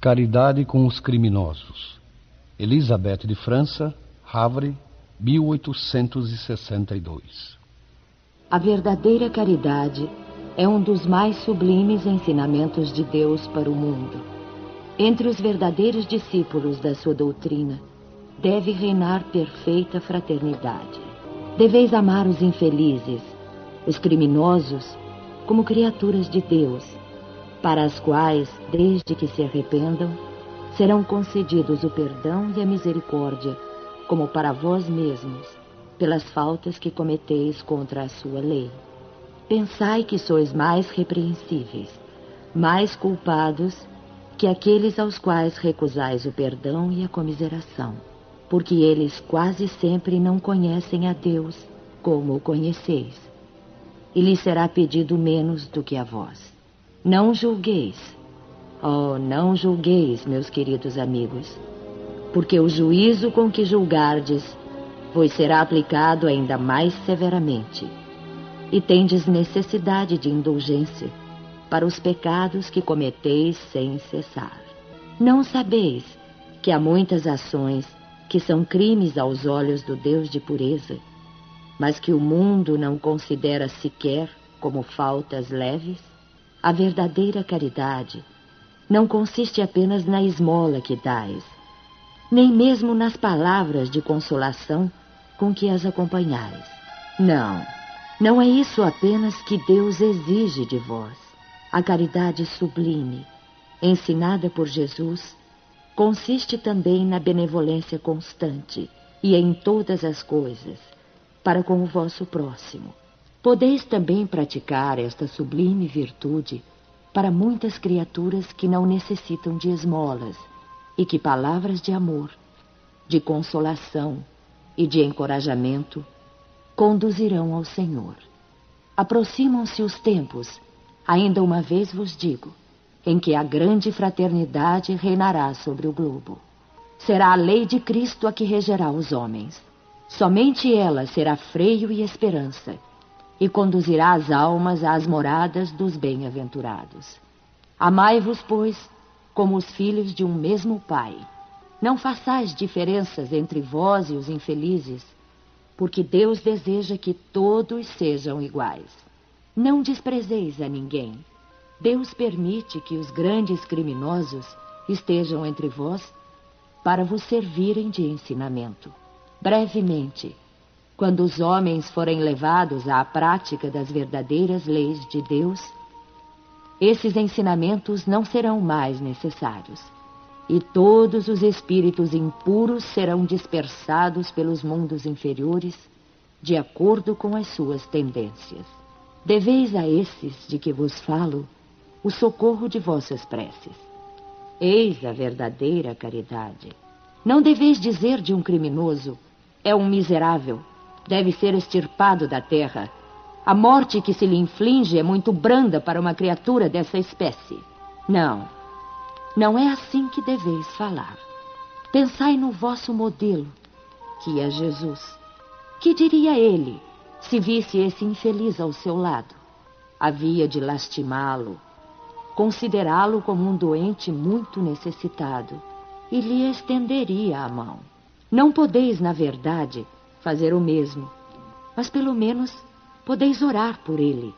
Caridade com os criminosos. Elizabeth de França, Havre, 1862. A verdadeira caridade é um dos mais sublimes ensinamentos de Deus para o mundo. Entre os verdadeiros discípulos da sua doutrina, deve reinar perfeita fraternidade. Deveis amar os infelizes, os criminosos, como criaturas de Deus para as quais, desde que se arrependam, serão concedidos o perdão e a misericórdia, como para vós mesmos, pelas faltas que cometeis contra a sua lei. Pensai que sois mais repreensíveis, mais culpados que aqueles aos quais recusais o perdão e a comiseração, porque eles quase sempre não conhecem a Deus como o conheceis, e lhes será pedido menos do que a vós. Não julgueis. Oh, não julgueis, meus queridos amigos, porque o juízo com que julgardes vos será aplicado ainda mais severamente. E tendes necessidade de indulgência para os pecados que cometeis sem cessar. Não sabeis que há muitas ações que são crimes aos olhos do Deus de pureza, mas que o mundo não considera sequer como faltas leves? A verdadeira caridade não consiste apenas na esmola que dais, nem mesmo nas palavras de consolação com que as acompanhais. Não, não é isso apenas que Deus exige de vós. A caridade sublime, ensinada por Jesus, consiste também na benevolência constante e em todas as coisas, para com o vosso próximo Podeis também praticar esta sublime virtude para muitas criaturas que não necessitam de esmolas e que palavras de amor, de consolação e de encorajamento conduzirão ao Senhor. Aproximam-se os tempos, ainda uma vez vos digo, em que a grande fraternidade reinará sobre o globo. Será a lei de Cristo a que regerá os homens. Somente ela será freio e esperança e conduzirá as almas às moradas dos bem-aventurados. Amai-vos, pois, como os filhos de um mesmo Pai. Não façais diferenças entre vós e os infelizes, porque Deus deseja que todos sejam iguais. Não desprezeis a ninguém. Deus permite que os grandes criminosos estejam entre vós para vos servirem de ensinamento. Brevemente, quando os homens forem levados à prática das verdadeiras leis de Deus, esses ensinamentos não serão mais necessários. E todos os espíritos impuros serão dispersados pelos mundos inferiores, de acordo com as suas tendências. Deveis a esses de que vos falo o socorro de vossas preces. Eis a verdadeira caridade. Não deveis dizer de um criminoso, é um miserável, deve ser extirpado da terra. A morte que se lhe inflige é muito branda para uma criatura dessa espécie. Não, não é assim que deveis falar. Pensai no vosso modelo, que é Jesus. Que diria ele se visse esse infeliz ao seu lado? Havia de lastimá-lo, considerá-lo como um doente muito necessitado e lhe estenderia a mão. Não podeis, na verdade, fazer o mesmo. Mas pelo menos podeis orar por ele,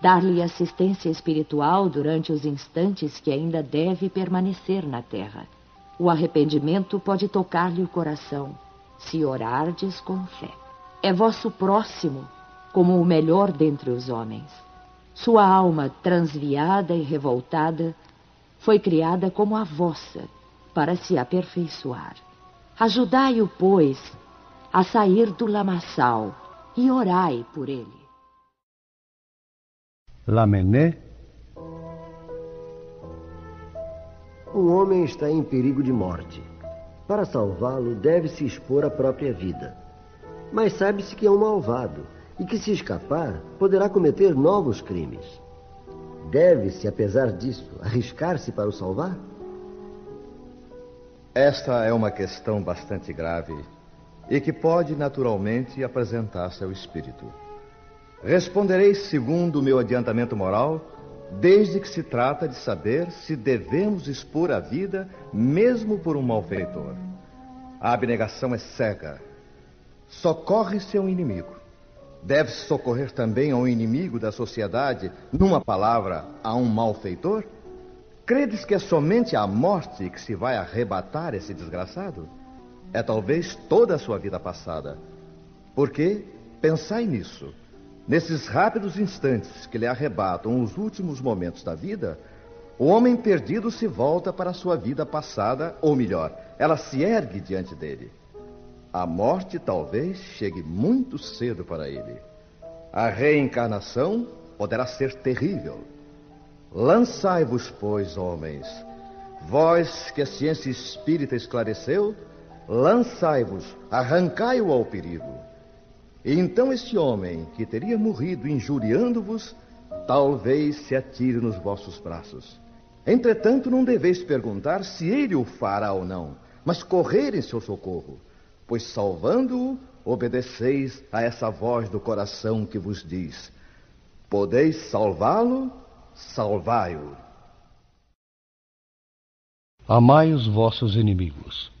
dar-lhe assistência espiritual durante os instantes que ainda deve permanecer na terra. O arrependimento pode tocar-lhe o coração, se orardes com fé. É vosso próximo como o melhor dentre os homens. Sua alma transviada e revoltada foi criada como a vossa, para se aperfeiçoar. Ajudai-o, pois, a sair do lamaçal e orai por ele. Lamennais Um homem está em perigo de morte. Para salvá-lo, deve-se expor a própria vida. Mas sabe-se que é um malvado e que, se escapar, poderá cometer novos crimes. Deve-se, apesar disso, arriscar-se para o salvar? Esta é uma questão bastante grave e que pode naturalmente apresentar-se ao espírito. Responderei segundo o meu adiantamento moral desde que se trata de saber se devemos expor a vida mesmo por um malfeitor. A abnegação é cega. Socorre-se a um inimigo. Deve-se socorrer também a um inimigo da sociedade, numa palavra, a um malfeitor? Credes que é somente a morte que se vai arrebatar esse desgraçado? É talvez toda a sua vida passada. Porque, pensai nisso, nesses rápidos instantes que lhe arrebatam os últimos momentos da vida, o homem perdido se volta para a sua vida passada, ou melhor, ela se ergue diante dele. A morte talvez chegue muito cedo para ele. A reencarnação poderá ser terrível. Lançai-vos, pois, homens, vós que a ciência espírita esclareceu, lançai-vos, arrancai-o ao perigo. E então este homem, que teria morrido injuriando-vos, talvez se atire nos vossos braços. Entretanto, não deveis perguntar se ele o fará ou não, mas correr em seu socorro, pois salvando-o, obedeceis a essa voz do coração que vos diz: Podeis salvá-lo, salvai-o. Amai os vossos inimigos.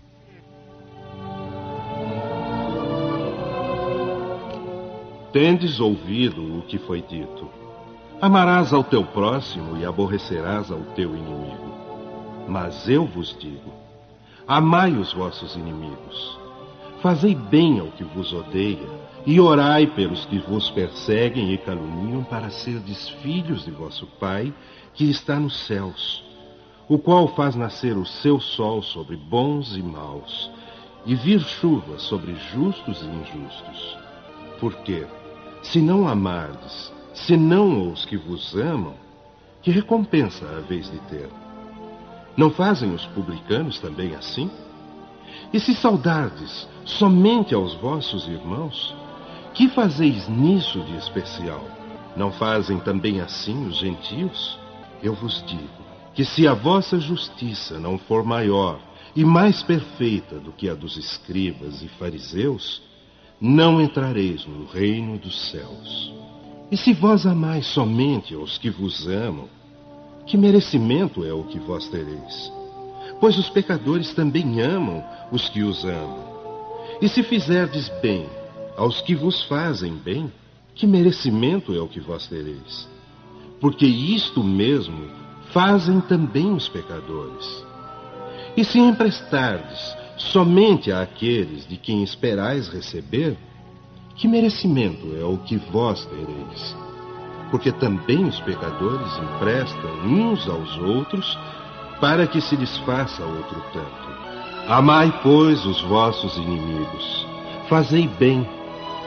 Tendes ouvido o que foi dito. Amarás ao teu próximo e aborrecerás ao teu inimigo. Mas eu vos digo: amai os vossos inimigos. Fazei bem ao que vos odeia, e orai pelos que vos perseguem e caluniam, para serdes filhos de vosso Pai, que está nos céus, o qual faz nascer o seu sol sobre bons e maus, e vir chuva sobre justos e injustos. Porque, se não amardes, senão os que vos amam, que recompensa haveis de ter? Não fazem os publicanos também assim? E se saudardes somente aos vossos irmãos, que fazeis nisso de especial? Não fazem também assim os gentios? Eu vos digo que se a vossa justiça não for maior e mais perfeita do que a dos escribas e fariseus, não entrareis no reino dos céus. E se vós amais somente aos que vos amam, que merecimento é o que vós tereis? Pois os pecadores também amam os que os amam. E se fizerdes bem aos que vos fazem bem, que merecimento é o que vós tereis? Porque isto mesmo fazem também os pecadores. E se emprestardes somente àqueles de quem esperais receber, que merecimento é o que vós tereis? Porque também os pecadores emprestam uns aos outros para que se lhes faça outro tanto. Amai, pois, os vossos inimigos, fazei bem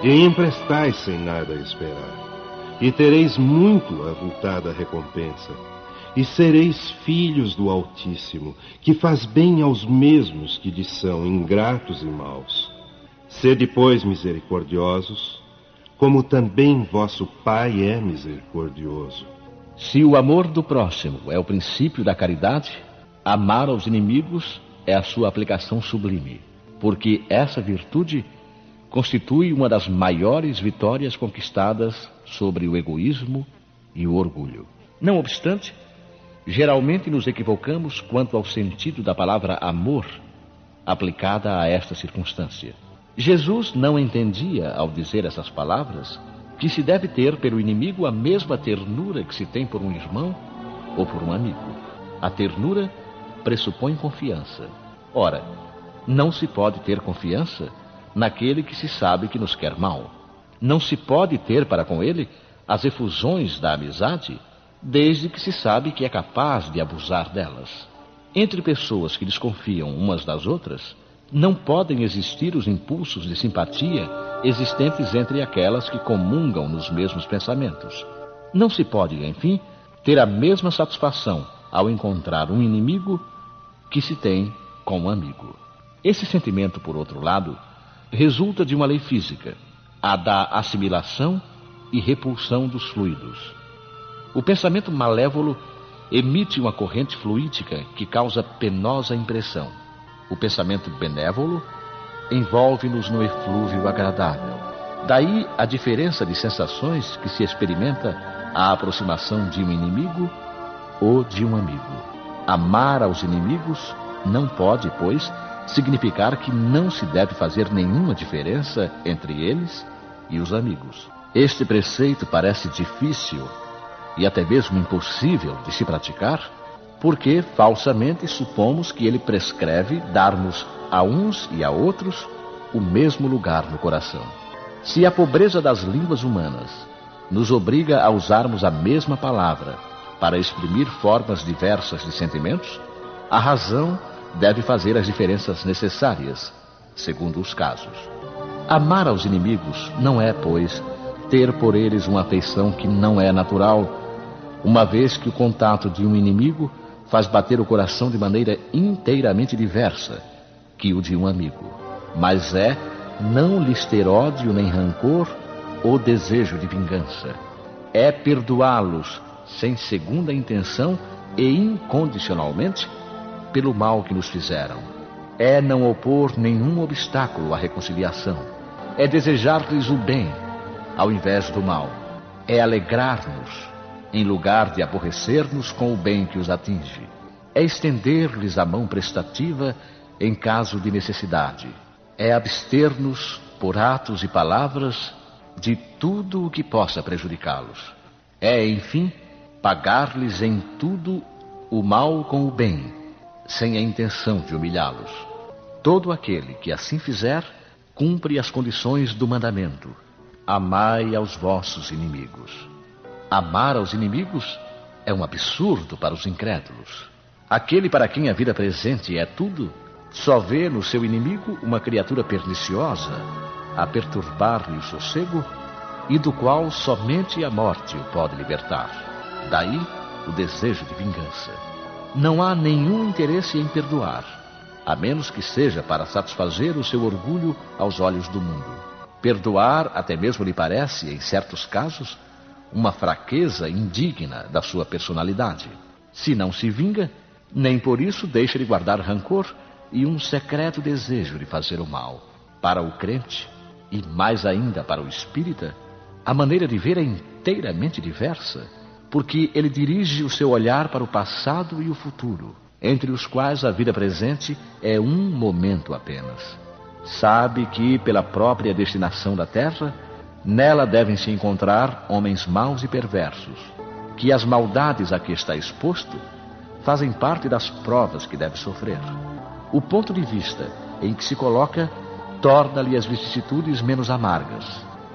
e emprestai sem nada esperar, e tereis muito avultada recompensa e sereis filhos do Altíssimo, que faz bem aos mesmos que lhe são ingratos e maus. Sede, pois, misericordiosos, como também vosso Pai é misericordioso. Se o amor do próximo é o princípio da caridade, amar aos inimigos é a sua aplicação sublime, porque essa virtude constitui uma das maiores vitórias conquistadas sobre o egoísmo e o orgulho. Não obstante, Geralmente nos equivocamos quanto ao sentido da palavra amor aplicada a esta circunstância. Jesus não entendia, ao dizer essas palavras, que se deve ter pelo inimigo a mesma ternura que se tem por um irmão ou por um amigo. A ternura pressupõe confiança. Ora, não se pode ter confiança naquele que se sabe que nos quer mal. Não se pode ter para com ele as efusões da amizade desde que se sabe que é capaz de abusar delas. Entre pessoas que desconfiam umas das outras, não podem existir os impulsos de simpatia existentes entre aquelas que comungam nos mesmos pensamentos. Não se pode, enfim, ter a mesma satisfação ao encontrar um inimigo que se tem com um amigo. Esse sentimento, por outro lado, resulta de uma lei física, a da assimilação e repulsão dos fluidos. O pensamento malévolo emite uma corrente fluídica que causa penosa impressão. O pensamento benévolo envolve-nos no eflúvio agradável. Daí a diferença de sensações que se experimenta a aproximação de um inimigo ou de um amigo. Amar aos inimigos não pode, pois, significar que não se deve fazer nenhuma diferença entre eles e os amigos. Este preceito parece difícil e até mesmo impossível de se praticar, porque falsamente supomos que ele prescreve darmos a uns e a outros o mesmo lugar no coração. Se a pobreza das línguas humanas nos obriga a usarmos a mesma palavra para exprimir formas diversas de sentimentos, a razão deve fazer as diferenças necessárias, segundo os casos. Amar aos inimigos não é, pois, ter por eles uma afeição que não é natural, uma vez que o contato de um inimigo faz bater o coração de maneira inteiramente diversa que o de um amigo. Mas é não lhes ter ódio nem rancor ou desejo de vingança. É perdoá-los sem segunda intenção e incondicionalmente pelo mal que nos fizeram. É não opor nenhum obstáculo à reconciliação. É desejar-lhes o bem ao invés do mal. É alegrar-nos em lugar de aborrecer-nos com o bem que os atinge. É estender-lhes a mão prestativa em caso de necessidade. É abster-nos por atos e palavras de tudo o que possa prejudicá-los. É, enfim, pagar-lhes em tudo o mal com o bem, sem a intenção de humilhá-los. Todo aquele que assim fizer, cumpre as condições do mandamento Amai aos vossos inimigos. Amar aos inimigos é um absurdo para os incrédulos. Aquele para quem a vida presente é tudo, só vê no seu inimigo uma criatura perniciosa, a perturbar-lhe o sossego e do qual somente a morte o pode libertar. Daí o desejo de vingança. Não há nenhum interesse em perdoar, a menos que seja para satisfazer o seu orgulho aos olhos do mundo. Perdoar até mesmo lhe parece, em certos casos, uma fraqueza indigna da sua personalidade. Se não se vinga, nem por isso deixa de guardar rancor e um secreto desejo de fazer o mal. Para o crente, e mais ainda para o espírita, a maneira de ver é inteiramente diversa, porque ele dirige o seu olhar para o passado e o futuro, entre os quais a vida presente é um momento apenas. Sabe que, pela própria destinação da terra, nela devem se encontrar homens maus e perversos, que as maldades a que está exposto fazem parte das provas que deve sofrer. O ponto de vista em que se coloca torna-lhe as vicissitudes menos amargas,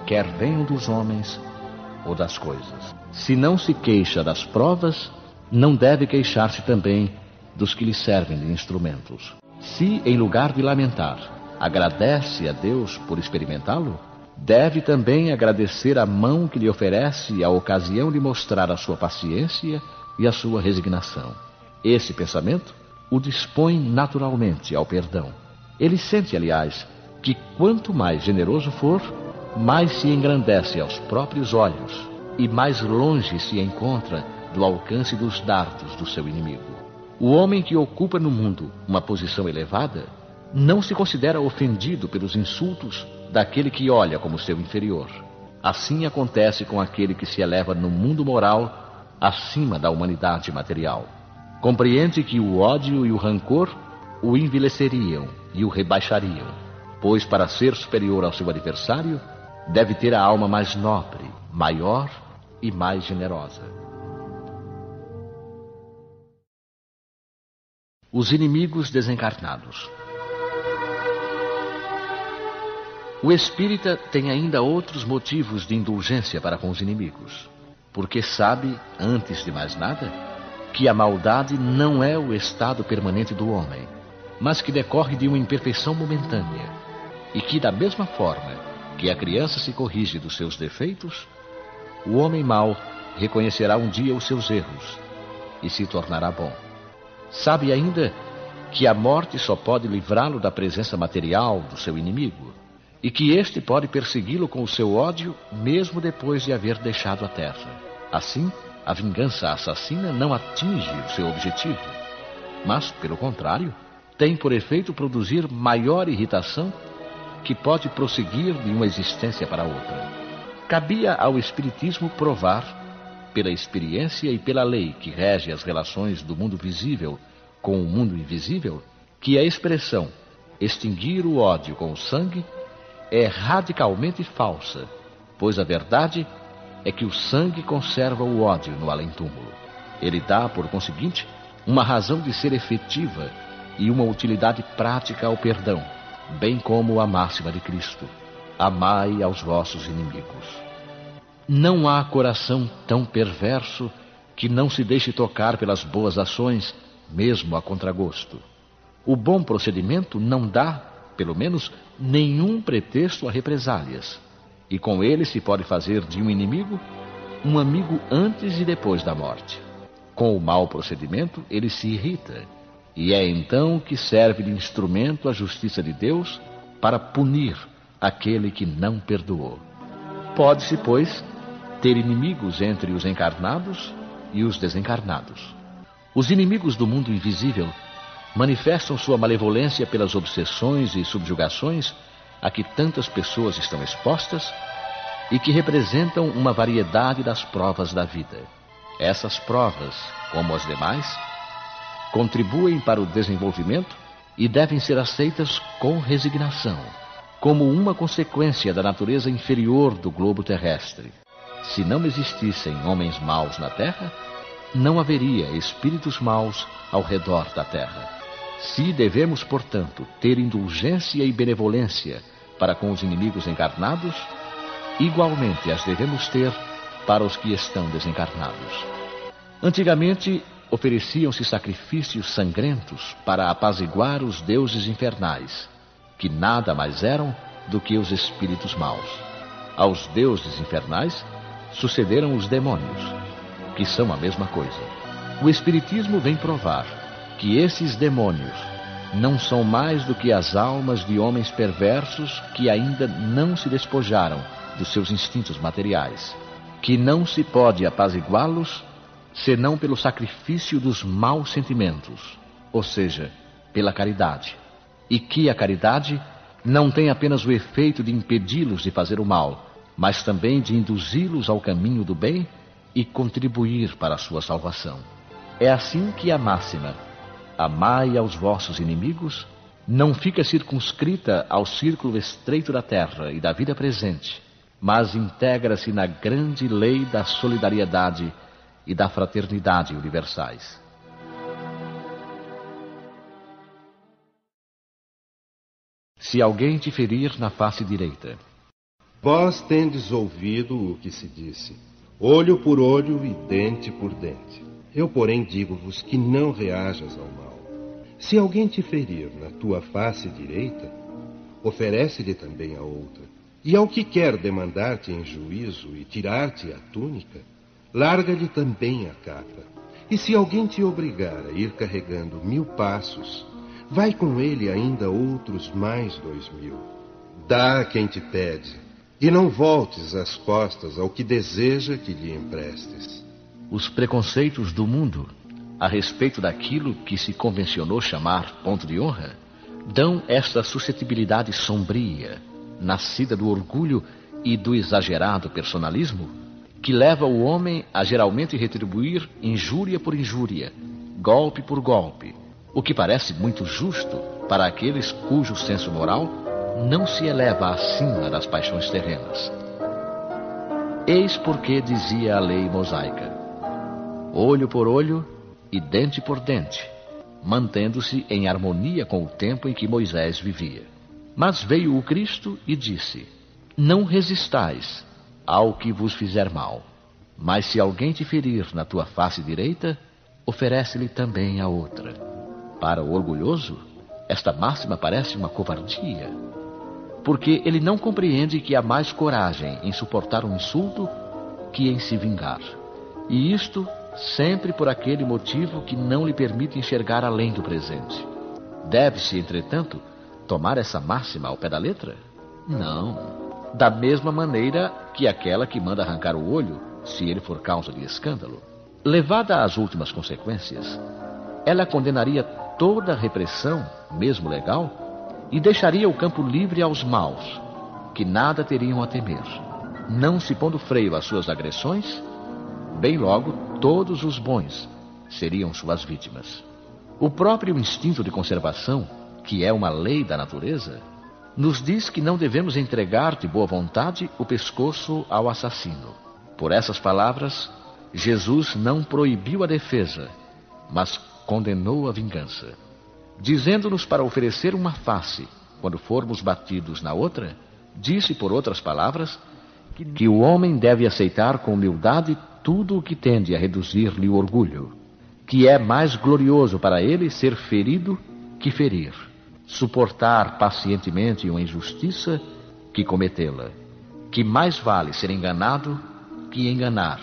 quer venham dos homens ou das coisas. Se não se queixa das provas, não deve queixar-se também dos que lhe servem de instrumentos. Se, em lugar de lamentar, agradece a Deus por experimentá-lo, deve também agradecer a mão que lhe oferece a ocasião de mostrar a sua paciência e a sua resignação. Esse pensamento o dispõe naturalmente ao perdão. Ele sente, aliás, que quanto mais generoso for, mais se engrandece aos próprios olhos e mais longe se encontra do alcance dos dardos do seu inimigo. O homem que ocupa no mundo uma posição elevada não se considera ofendido pelos insultos daquele que olha como seu inferior. Assim acontece com aquele que se eleva no mundo moral acima da humanidade material. Compreende que o ódio e o rancor o envelheceriam e o rebaixariam, pois para ser superior ao seu adversário, deve ter a alma mais nobre, maior e mais generosa. Os inimigos desencarnados. O espírita tem ainda outros motivos de indulgência para com os inimigos, porque sabe, antes de mais nada, que a maldade não é o estado permanente do homem, mas que decorre de uma imperfeição momentânea, e que, da mesma forma que a criança se corrige dos seus defeitos, o homem mau reconhecerá um dia os seus erros e se tornará bom. Sabe ainda que a morte só pode livrá-lo da presença material do seu inimigo e que este pode persegui-lo com o seu ódio mesmo depois de haver deixado a terra. Assim, a vingança assassina não atinge o seu objetivo, mas, pelo contrário, tem por efeito produzir maior irritação que pode prosseguir de uma existência para outra. Cabia ao Espiritismo provar pela experiência e pela lei que rege as relações do mundo visível com o mundo invisível, que a expressão extinguir o ódio com o sangue é radicalmente falsa, pois a verdade é que o sangue conserva o ódio no além-túmulo. Ele dá, por conseguinte, uma razão de ser efetiva e uma utilidade prática ao perdão, bem como a máxima de Cristo: amai aos vossos inimigos. Não há coração tão perverso que não se deixe tocar pelas boas ações, mesmo a contragosto. O bom procedimento não dá, pelo menos, nenhum pretexto a represálias, e com ele se pode fazer de um inimigo um amigo antes e depois da morte. Com o mau procedimento, ele se irrita, e é então que serve de instrumento à justiça de Deus para punir aquele que não perdoou. Pode-se, pois, ter inimigos entre os encarnados e os desencarnados. Os inimigos do mundo invisível manifestam sua malevolência pelas obsessões e subjugações a que tantas pessoas estão expostas e que representam uma variedade das provas da vida. Essas provas, como as demais, contribuem para o desenvolvimento e devem ser aceitas com resignação, como uma consequência da natureza inferior do globo terrestre. Se não existissem homens maus na Terra, não haveria espíritos maus ao redor da Terra. Se devemos, portanto, ter indulgência e benevolência para com os inimigos encarnados, igualmente as devemos ter para os que estão desencarnados. Antigamente, ofereciam-se sacrifícios sangrentos para apaziguar os deuses infernais, que nada mais eram do que os espíritos maus. Aos deuses infernais sucederam os demônios, que são a mesma coisa. O Espiritismo vem provar que esses demônios não são mais do que as almas de homens perversos que ainda não se despojaram dos seus instintos materiais, que não se pode apaziguá-los senão pelo sacrifício dos maus sentimentos, ou seja, pela caridade, e que a caridade não tem apenas o efeito de impedi-los de fazer o mal, mas também de induzi-los ao caminho do bem e contribuir para a sua salvação. É assim que a máxima, amai aos vossos inimigos, não fica circunscrita ao círculo estreito da terra e da vida presente, mas integra-se na grande lei da solidariedade e da fraternidade universais. Se alguém te ferir na face direita, Vós tendes ouvido o que se disse: olho por olho e dente por dente. Eu, porém, digo-vos que não reajas ao mal. Se alguém te ferir na tua face direita, oferece-lhe também a outra. E ao que quer demandar-te em juízo e tirar-te a túnica, larga-lhe também a capa. E se alguém te obrigar a ir carregando mil passos, vai com ele ainda outros mais dois mil. Dá a quem te pede e não voltes as costas ao que deseja que lhe emprestes. Os preconceitos do mundo a respeito daquilo que se convencionou chamar ponto de honra dão esta suscetibilidade sombria, nascida do orgulho e do exagerado personalismo, que leva o homem a geralmente retribuir injúria por injúria, golpe por golpe, o que parece muito justo para aqueles cujo senso moral não se eleva acima das paixões terrenas. Eis porque dizia a lei mosaica: olho por olho e dente por dente, mantendo-se em harmonia com o tempo em que Moisés vivia. Mas veio o Cristo e disse: Não resistais ao que vos fizer mal, mas se alguém te ferir na tua face direita, oferece-lhe também a outra. Para o orgulhoso, esta máxima parece uma covardia porque ele não compreende que há mais coragem em suportar um insulto que em se vingar. E isto sempre por aquele motivo que não lhe permite enxergar além do presente. Deve-se, entretanto, tomar essa máxima ao pé da letra? Não. Da mesma maneira que aquela que manda arrancar o olho, se ele for causa de escândalo. Levada às últimas consequências, ela condenaria toda repressão, mesmo legal, e deixaria o campo livre aos maus, que nada teriam a temer, não se pondo freio às suas agressões, bem logo todos os bons seriam suas vítimas. O próprio instinto de conservação, que é uma lei da natureza, nos diz que não devemos entregar de boa vontade o pescoço ao assassino. Por essas palavras, Jesus não proibiu a defesa, mas condenou a vingança, dizendo-nos para oferecer uma face quando formos batidos na outra, disse, por outras palavras, que, o homem deve aceitar com humildade tudo o que tende a reduzir-lhe o orgulho, que é mais glorioso para ele ser ferido que ferir, suportar pacientemente uma injustiça que cometê-la, que mais vale ser enganado que enganar,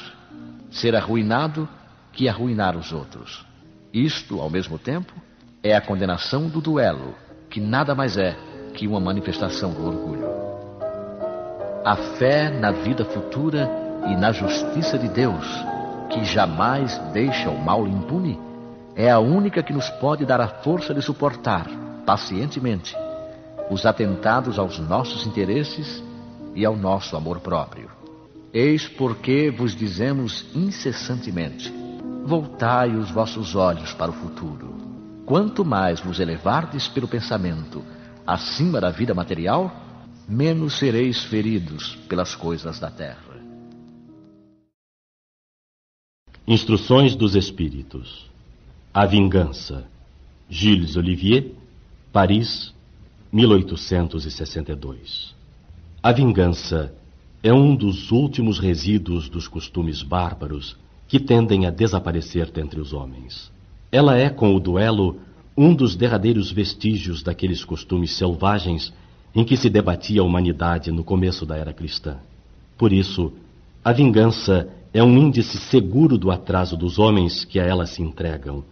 ser arruinado que arruinar os outros. Isto, ao mesmo tempo, é a condenação do duelo que nada mais é que uma manifestação do orgulho. A fé na vida futura e na justiça de Deus, que jamais deixa o mal impune, é a única que nos pode dar a força de suportar, pacientemente, os atentados aos nossos interesses e ao nosso amor próprio. Eis porque vos dizemos incessantemente: voltai os vossos olhos para o futuro Quanto mais vos elevardes pelo pensamento acima da vida material, menos sereis feridos pelas coisas da terra. Instruções dos Espíritos. A Vingança. Gilles Olivier, Paris, 1862. A vingança é um dos últimos resíduos dos costumes bárbaros que tendem a desaparecer dentre os homens. Ela é, com o duelo, um dos derradeiros vestígios daqueles costumes selvagens em que se debatia a humanidade no começo da era cristã. Por isso, a vingança é um índice seguro do atraso dos homens que a ela se entregam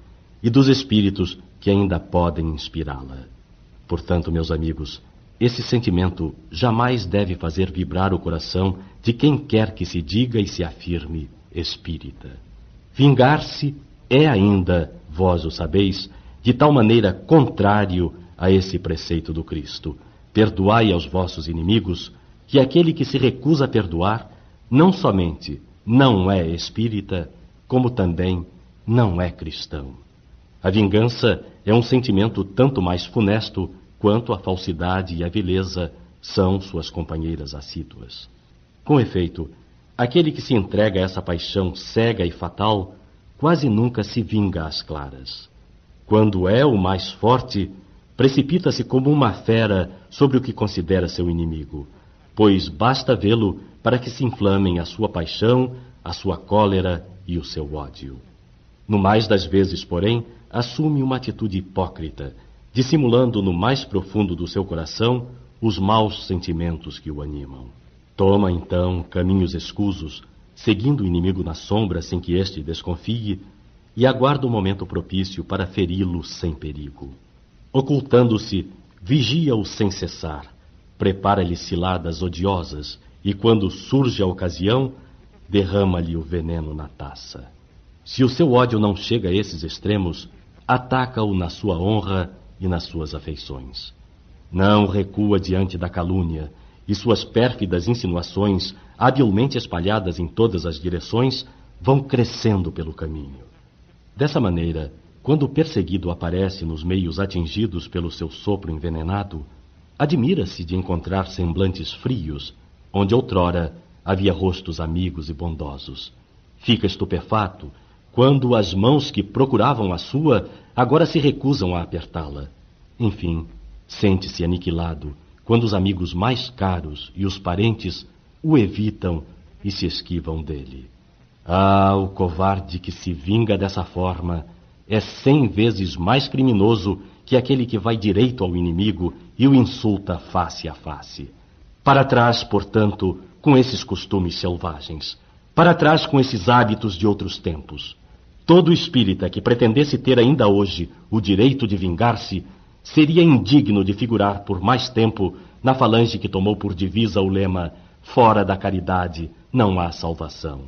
e dos espíritos que ainda podem inspirá-la. Portanto, meus amigos, esse sentimento jamais deve fazer vibrar o coração de quem quer que se diga e se afirme espírita. Vingar-se é ainda vós o sabeis, de tal maneira contrário a esse preceito do Cristo. Perdoai aos vossos inimigos, que aquele que se recusa a perdoar, não somente não é espírita, como também não é cristão. A vingança é um sentimento tanto mais funesto quanto a falsidade e a vileza são suas companheiras assíduas. Com efeito, aquele que se entrega a essa paixão cega e fatal quase nunca se vinga às claras. Quando é o mais forte, precipita-se como uma fera sobre o que considera seu inimigo, pois basta vê-lo para que se inflamem a sua paixão, a sua cólera e o seu ódio. No mais das vezes, porém, assume uma atitude hipócrita, dissimulando no mais profundo do seu coração os maus sentimentos que o animam. Toma então caminhos escusos, seguindo o inimigo na sombra sem que este desconfie, e aguarda o momento propício para feri-lo sem perigo. Ocultando-se, vigia-o sem cessar, prepara-lhe ciladas odiosas e, quando surge a ocasião, derrama-lhe o veneno na taça. Se o seu ódio não chega a esses extremos, ataca-o na sua honra e nas suas afeições. Não recua diante da calúnia, e suas pérfidas insinuações habilmente espalhadas em todas as direções, vão crescendo pelo caminho. Dessa maneira, quando o perseguido aparece nos meios atingidos pelo seu sopro envenenado, admira-se de encontrar semblantes frios, onde outrora havia rostos amigos e bondosos. Fica estupefato quando as mãos que procuravam a sua agora se recusam a apertá-la. Enfim, sente-se aniquilado quando os amigos mais caros e os parentes o evitam e se esquivam dele. Ah, o covarde que se vinga dessa forma é cem vezes mais criminoso que aquele que vai direito ao inimigo e o insulta face a face. Para trás, portanto, com esses costumes selvagens. Para trás com esses hábitos de outros tempos. Todo espírita que pretendesse ter ainda hoje o direito de vingar-se seria indigno de figurar por mais tempo na falange que tomou por divisa o lema Fora da caridade não há salvação.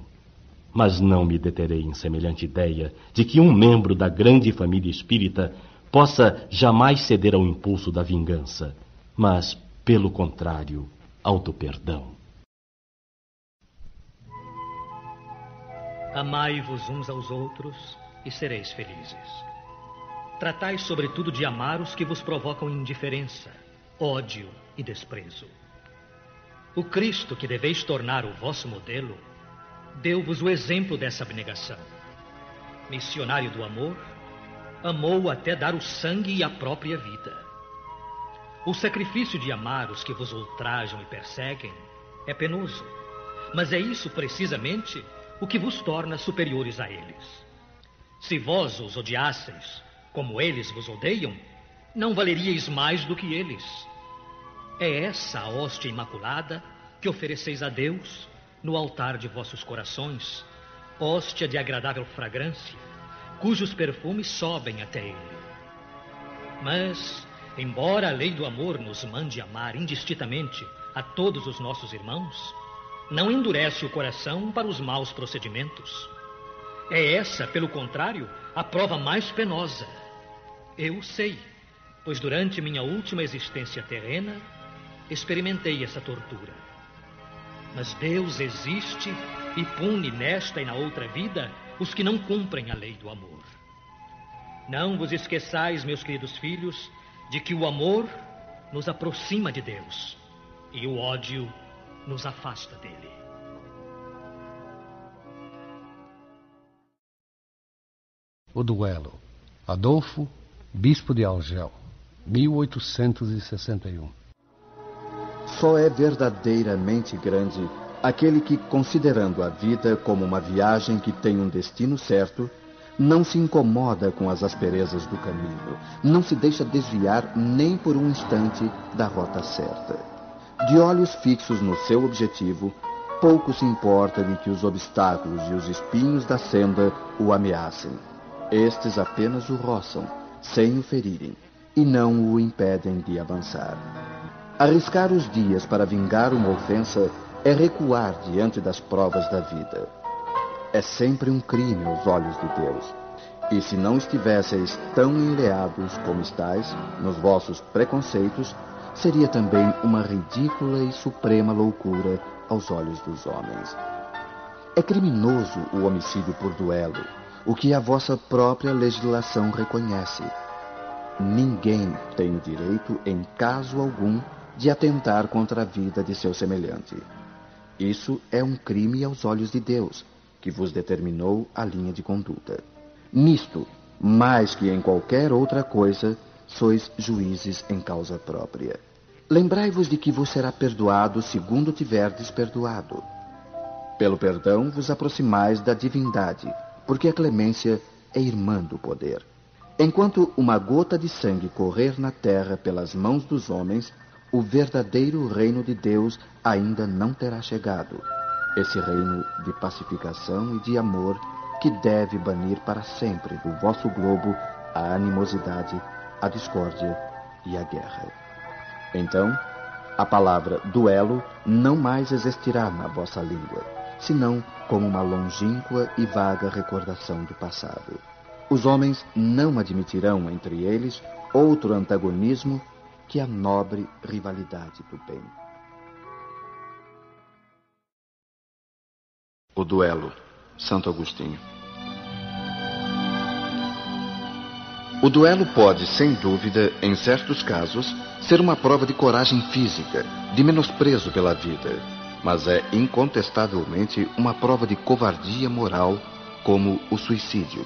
Mas não me deterei em semelhante ideia de que um membro da grande família espírita possa jamais ceder ao impulso da vingança, mas, pelo contrário, ao do perdão. Amai-vos uns aos outros e sereis felizes. Tratai sobretudo de amar os que vos provocam indiferença, ódio e desprezo. O Cristo que deveis tornar o vosso modelo deu-vos o exemplo dessa abnegação. Missionário do amor, amou até dar o sangue e a própria vida. O sacrifício de amar os que vos ultrajam e perseguem é penoso, mas é isso precisamente o que vos torna superiores a eles. Se vós os odiasseis, como eles vos odeiam, não valeríeis mais do que eles. É essa a hóstia imaculada que ofereceis a Deus no altar de vossos corações, hóstia de agradável fragrância, cujos perfumes sobem até ele. Mas, embora a lei do amor nos mande amar indistintamente a todos os nossos irmãos, não endurece o coração para os maus procedimentos. É essa, pelo contrário, a prova mais penosa. Eu sei, pois durante minha última existência terrena, experimentei essa tortura. Mas Deus existe e pune nesta e na outra vida os que não cumprem a lei do amor. Não vos esqueçais, meus queridos filhos, de que o amor nos aproxima de Deus e o ódio nos afasta dele. O duelo. Adolfo, bispo de Algel, 1861. Só é verdadeiramente grande aquele que, considerando a vida como uma viagem que tem um destino certo, não se incomoda com as asperezas do caminho, não se deixa desviar nem por um instante da rota certa. De olhos fixos no seu objetivo, pouco se importa de que os obstáculos e os espinhos da senda o ameacem. Estes apenas o roçam, sem o ferirem, e não o impedem de avançar. Arriscar os dias para vingar uma ofensa é recuar diante das provas da vida. É sempre um crime aos olhos de Deus. E se não estivesseis tão enleados como estáis nos vossos preconceitos, seria também uma ridícula e suprema loucura aos olhos dos homens. É criminoso o homicídio por duelo, o que a vossa própria legislação reconhece. Ninguém tem o direito, em caso algum, de atentar contra a vida de seu semelhante. Isso é um crime aos olhos de Deus, que vos determinou a linha de conduta. Nisto, mais que em qualquer outra coisa, sois juízes em causa própria. Lembrai-vos de que vos será perdoado segundo tiverdes perdoado. Pelo perdão vos aproximais da divindade, porque a clemência é irmã do poder. Enquanto uma gota de sangue correr na terra pelas mãos dos homens, o verdadeiro reino de Deus ainda não terá chegado. Esse reino de pacificação e de amor que deve banir para sempre do vosso globo a animosidade, a discórdia e a guerra. Então, a palavra duelo não mais existirá na vossa língua, senão como uma longínqua e vaga recordação do passado. Os homens não admitirão entre eles outro antagonismo que a nobre rivalidade do bem. O duelo, Santo Agostinho. O duelo pode, sem dúvida, em certos casos, ser uma prova de coragem física, de menosprezo pela vida, mas é incontestavelmente uma prova de covardia moral, como o suicídio.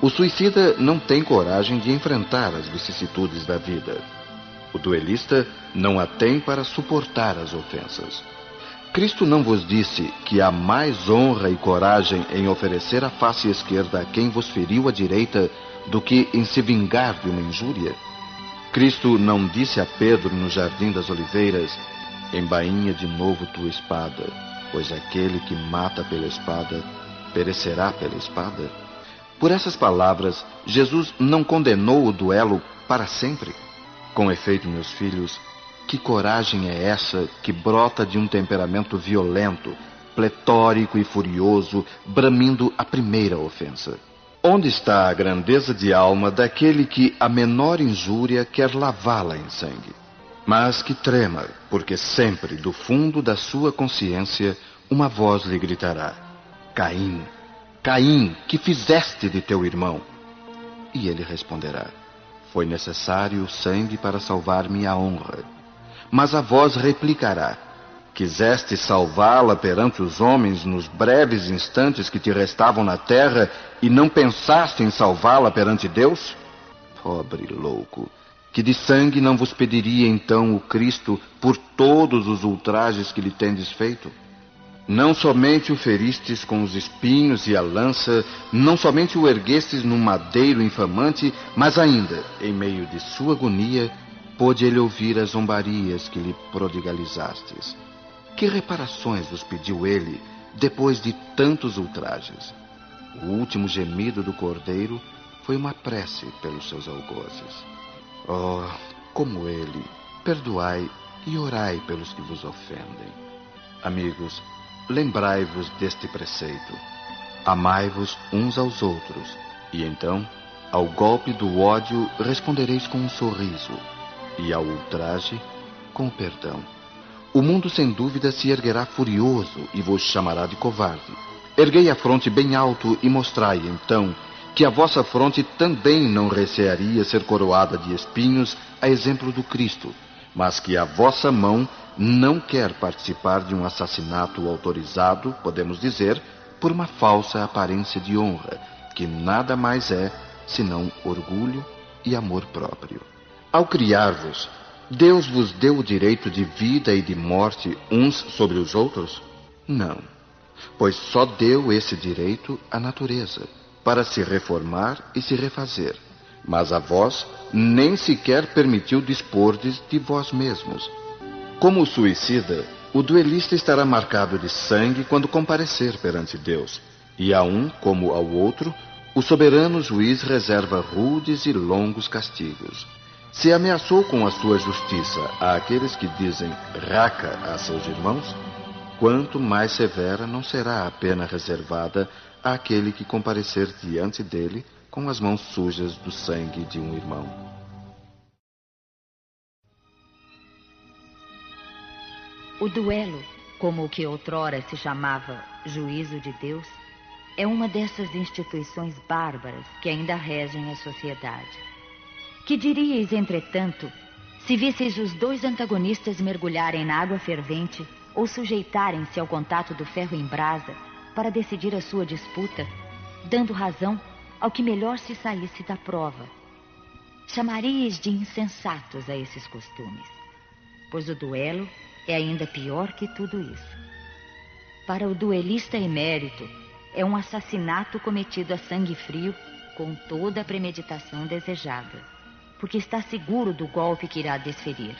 O suicida não tem coragem de enfrentar as vicissitudes da vida. O duelista não a tem para suportar as ofensas. Cristo não vos disse que há mais honra e coragem em oferecer a face esquerda a quem vos feriu a direita do que em se vingar de uma injúria? Cristo não disse a Pedro no jardim das oliveiras: Embainha de novo tua espada, pois aquele que mata pela espada perecerá pela espada? Por essas palavras, Jesus não condenou o duelo para sempre. Com efeito, meus filhos, que coragem é essa que brota de um temperamento violento, pletórico e furioso, bramindo a primeira ofensa? Onde está a grandeza de alma daquele que a menor injúria quer lavá-la em sangue? Mas que trema, porque sempre do fundo da sua consciência uma voz lhe gritará: Caim, Caim, que fizeste de teu irmão? E ele responderá: Foi necessário o sangue para salvar minha honra. Mas a voz replicará: Quiseste salvá-la perante os homens nos breves instantes que te restavam na terra e não pensaste em salvá-la perante Deus? Pobre louco, que de sangue não vos pediria então o Cristo por todos os ultrajes que lhe tendes feito? Não somente o feristes com os espinhos e a lança, não somente o erguestes num madeiro infamante, mas ainda, em meio de sua agonia, pôde ele ouvir as zombarias que lhe prodigalizastes. Que reparações vos pediu ele depois de tantos ultrajes? O último gemido do cordeiro foi uma prece pelos seus algozes. Oh, como ele, perdoai e orai pelos que vos ofendem. Amigos, lembrai-vos deste preceito. Amai-vos uns aos outros, e então, ao golpe do ódio, respondereis com um sorriso, e ao ultraje, com o perdão. O mundo sem dúvida se erguerá furioso e vos chamará de covarde. Erguei a fronte bem alto e mostrai, então, que a vossa fronte também não recearia ser coroada de espinhos, a exemplo do Cristo, mas que a vossa mão não quer participar de um assassinato autorizado, podemos dizer, por uma falsa aparência de honra, que nada mais é senão orgulho e amor próprio. Ao criar-vos, Deus vos deu o direito de vida e de morte uns sobre os outros? Não, pois só deu esse direito à natureza, para se reformar e se refazer. Mas a vós nem sequer permitiu dispordes de vós mesmos, como o suicida, o duelista estará marcado de sangue quando comparecer perante Deus, e a um como ao outro, o soberano juiz reserva rudes e longos castigos. Se ameaçou com a sua justiça àqueles que dizem raca a seus irmãos, quanto mais severa não será a pena reservada àquele que comparecer diante dele com as mãos sujas do sangue de um irmão. O duelo, como o que outrora se chamava juízo de Deus, é uma dessas instituições bárbaras que ainda regem a sociedade. Que diríeis, entretanto, se visseis os dois antagonistas mergulharem na água fervente ou sujeitarem-se ao contato do ferro em brasa para decidir a sua disputa, dando razão ao que melhor se saísse da prova? Chamaríeis de insensatos a esses costumes, pois o duelo é ainda pior que tudo isso. Para o duelista emérito, é um assassinato cometido a sangue frio com toda a premeditação desejada, porque está seguro do golpe que irá desferir.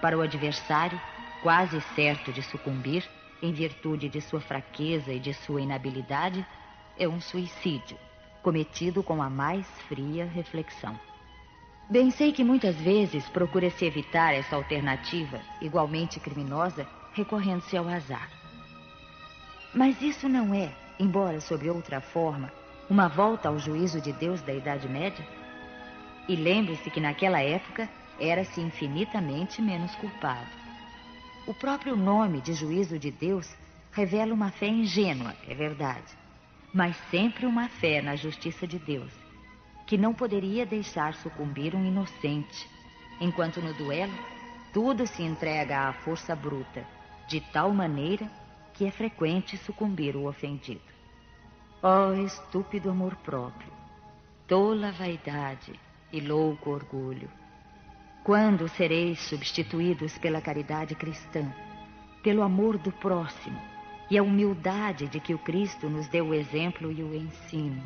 Para o adversário, quase certo de sucumbir, em virtude de sua fraqueza e de sua inabilidade, é um suicídio, cometido com a mais fria reflexão. Bem sei que muitas vezes procura-se evitar essa alternativa, igualmente criminosa, recorrendo-se ao azar. Mas isso não é, embora sob outra forma, uma volta ao juízo de Deus da Idade Média? E lembre-se que naquela época era-se infinitamente menos culpado. O próprio nome de juízo de Deus revela uma fé ingênua, é verdade, mas sempre uma fé na justiça de Deus que não poderia deixar sucumbir um inocente, enquanto no duelo tudo se entrega à força bruta, de tal maneira que é frequente sucumbir o ofendido. Ó oh, estúpido amor próprio, tola vaidade e louco orgulho, quando sereis substituídos pela caridade cristã, pelo amor do próximo e a humildade de que o Cristo nos deu o exemplo e o ensino?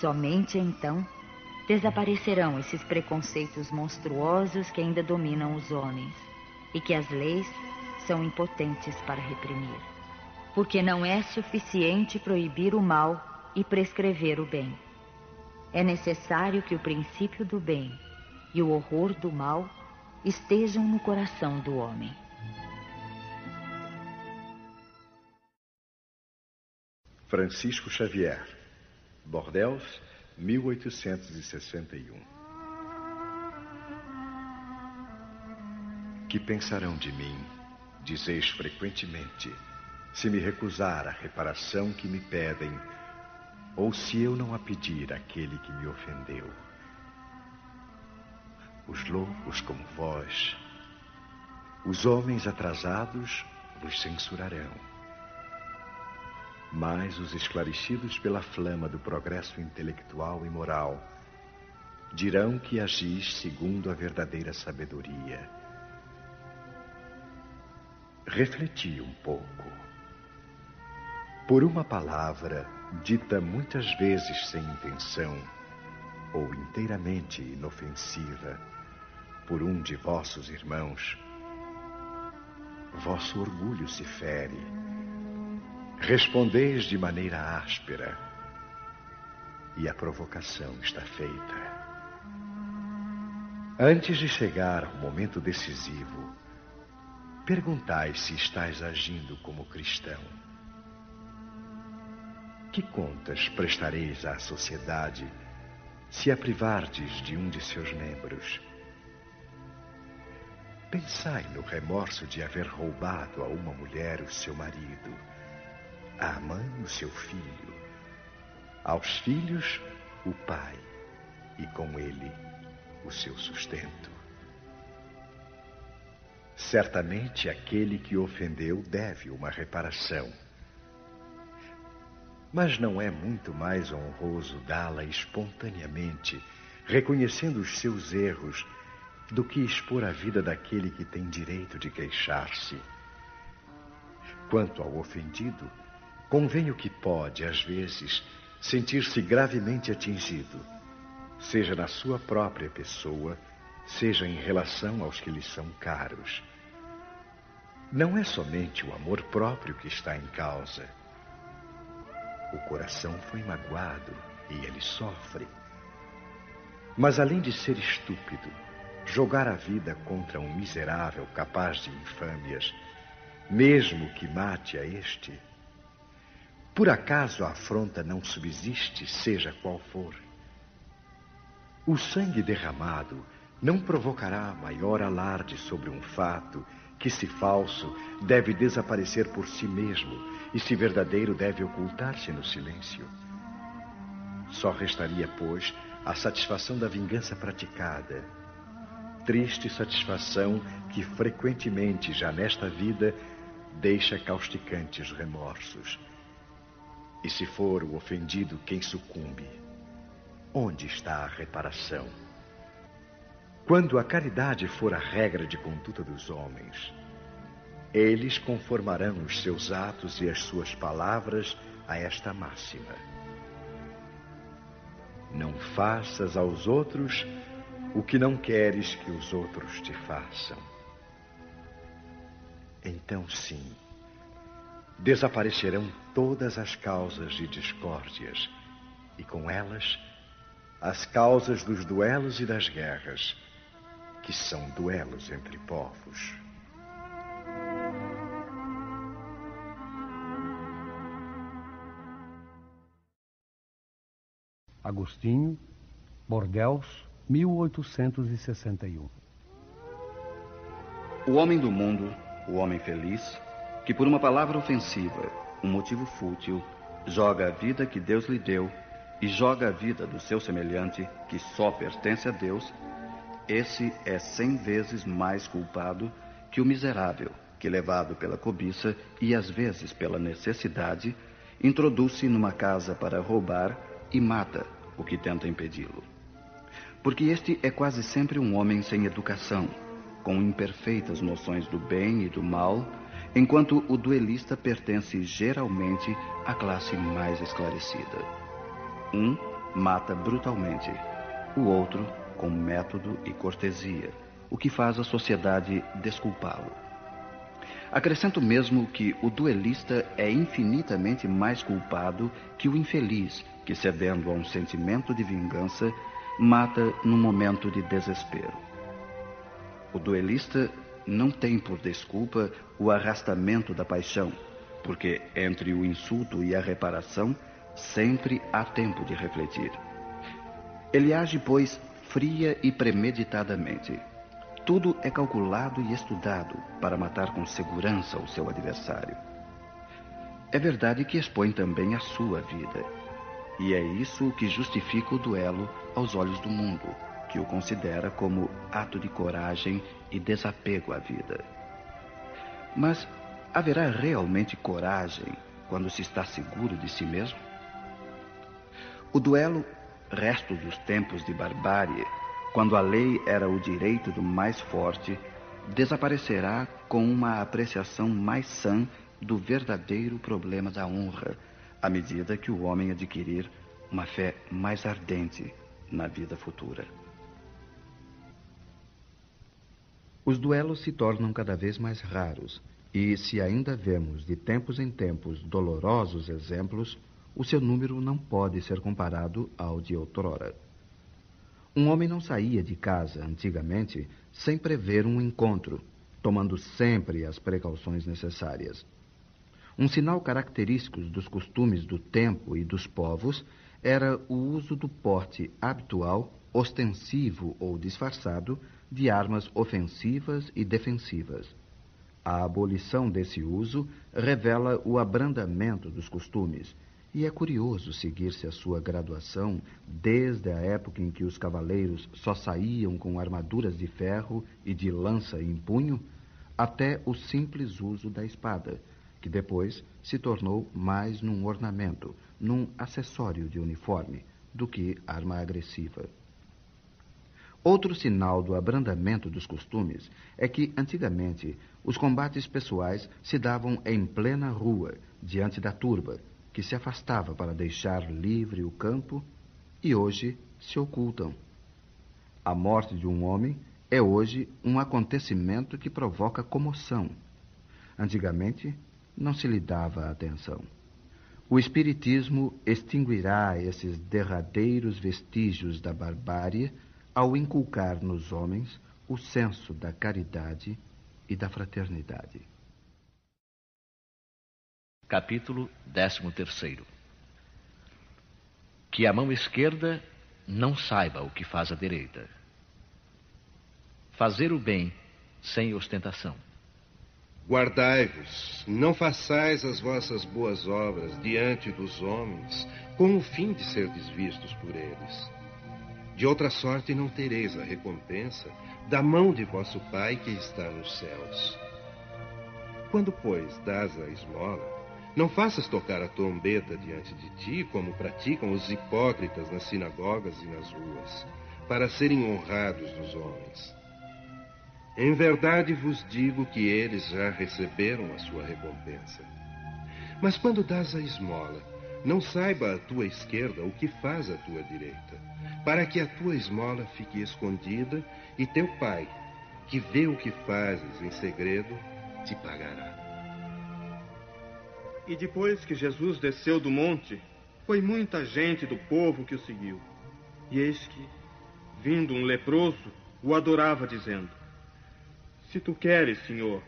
Somente então desaparecerão esses preconceitos monstruosos que ainda dominam os homens e que as leis são impotentes para reprimir. Porque não é suficiente proibir o mal e prescrever o bem. É necessário que o princípio do bem e o horror do mal estejam no coração do homem. Francisco Xavier Bordeaux, 1861. Que pensarão de mim? Dizeis frequentemente. se me recusar a reparação que me pedem, ou se eu não a pedir àquele que me ofendeu. Os loucos como vós, os homens atrasados vos censurarão. Mas os esclarecidos pela flama do progresso intelectual e moral dirão que agis segundo a verdadeira sabedoria. Refleti um pouco. Por uma palavra, dita muitas vezes sem intenção, ou inteiramente inofensiva, por um de vossos irmãos, vosso orgulho se fere. Respondeis de maneira áspera, e a provocação está feita. Antes de chegar ao momento decisivo, perguntai se estáis agindo como cristão. Que contas prestareis à sociedade se a privardes de um de seus membros? Pensai no remorso de haver roubado a uma mulher o seu marido, à mãe o seu filho, aos filhos o pai e com ele o seu sustento. Certamente aquele que ofendeu deve uma reparação. Mas não é muito mais honroso dá-la espontaneamente, reconhecendo os seus erros do que expor a vida daquele que tem direito de queixar-se. Quanto ao ofendido, convenho que pode, às vezes, sentir-se gravemente atingido, seja na sua própria pessoa, seja em relação aos que lhe são caros. Não é somente o amor próprio que está em causa. O coração foi magoado e ele sofre. Mas além de ser estúpido, jogar a vida contra um miserável capaz de infâmias, mesmo que mate a este? Por acaso a afronta não subsiste, seja qual for? O sangue derramado não provocará maior alarde sobre um fato que, se falso, deve desaparecer por si mesmo e, se verdadeiro, deve ocultar-se no silêncio. Só restaria, pois, a satisfação da vingança praticada triste satisfação que frequentemente, já nesta vida, deixa causticantes remorsos. E se for o ofendido quem sucumbe, onde está a reparação? Quando a caridade for a regra de conduta dos homens, eles conformarão os seus atos e as suas palavras a esta máxima. Não faças aos outros o que não queres que os outros te façam. Então, sim, desaparecerão todas as causas de discórdias e, com elas, as causas dos duelos e das guerras, que são duelos entre povos. Agostinho, Bordeus, 1861. O homem do mundo, o homem feliz, que por uma palavra ofensiva, um motivo fútil, joga a vida que Deus lhe deu e joga a vida do seu semelhante, que só pertence a Deus, esse é cem vezes mais culpado que o miserável, que levado pela cobiça e às vezes pela necessidade, introduz-se numa casa para roubar e mata o que tenta impedi-lo. Porque este é quase sempre um homem sem educação, com imperfeitas noções do bem e do mal, enquanto o duelista pertence geralmente à classe mais esclarecida. Um mata brutalmente, o outro com método e cortesia, o que faz a sociedade desculpá-lo. Acrescento mesmo que o duelista é infinitamente mais culpado que o infeliz que, cedendo a um sentimento de vingança, mata num momento de desespero. O duelista não tem por desculpa o arrastamento da paixão, porque entre o insulto e a reparação sempre há tempo de refletir. Ele age, pois, fria e premeditadamente. Tudo é calculado e estudado para matar com segurança o seu adversário. é verdade que expõe também a sua vida. E é isso que justifica o duelo aos olhos do mundo, que o considera como ato de coragem e desapego à vida. Mas haverá realmente coragem quando se está seguro de si mesmo? O duelo, resto dos tempos de barbárie, quando a lei era o direito do mais forte, desaparecerá com uma apreciação mais sã do verdadeiro problema da honra, à medida que o homem adquirir uma fé mais ardente na vida futura. Os duelos se tornam cada vez mais raros, e se ainda vemos de tempos em tempos dolorosos exemplos, o seu número não pode ser comparado ao de outrora. Um homem não saía de casa antigamente sem prever um encontro, tomando sempre as precauções necessárias. Um sinal característico dos costumes do tempo e dos povos era o uso do porte habitual, ostensivo ou disfarçado, de armas ofensivas e defensivas. A abolição desse uso revela o abrandamento dos costumes, e é curioso seguir-se a sua graduação desde a época em que os cavaleiros só saíam com armaduras de ferro e de lança em punho, até o simples uso da espada, que depois se tornou mais num ornamento, num acessório de uniforme, do que arma agressiva. Outro sinal do abrandamento dos costumes é que, antigamente, os combates pessoais se davam em plena rua, diante da turba, que se afastava para deixar livre o campo e hoje se ocultam. A morte de um homem é hoje um acontecimento que provoca comoção. Antigamente, não se lhe dava atenção. O Espiritismo extinguirá esses derradeiros vestígios da barbárie ao inculcar nos homens o senso da caridade e da fraternidade. Capítulo 13 Que a mão esquerda não saiba o que faz a direita. Fazer o bem sem ostentação. Guardai-vos, não façais as vossas boas obras diante dos homens, com o fim de ser vistos por eles. De outra sorte não tereis a recompensa da mão de vosso Pai que está nos céus. Quando, pois, dás a esmola, não faças tocar a trombeta diante de ti, como praticam os hipócritas nas sinagogas e nas ruas, para serem honrados dos homens. Em verdade vos digo que eles já receberam a sua recompensa. Mas quando dás a esmola, não saiba a tua esquerda o que faz a tua direita, para que a tua esmola fique escondida e teu pai, que vê o que fazes em segredo, te pagará. E depois que Jesus desceu do monte, foi muita gente do povo que o seguiu. E eis que, vindo um leproso, o adorava, dizendo: Se tu queres, Senhor,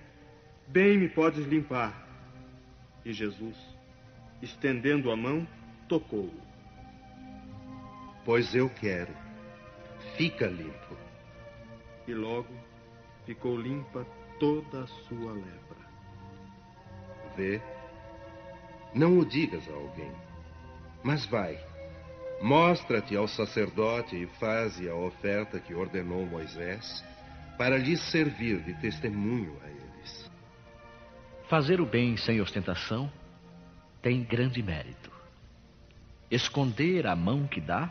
bem me podes limpar. E Jesus, estendendo a mão, tocou-o. Pois eu quero, fica limpo. E logo ficou limpa toda a sua lepra. Vê não o digas a alguém. Mas vai, mostra-te ao sacerdote e faze a oferta que ordenou Moisés, para lhes servir de testemunho a eles. Fazer o bem sem ostentação tem grande mérito. Esconder a mão que dá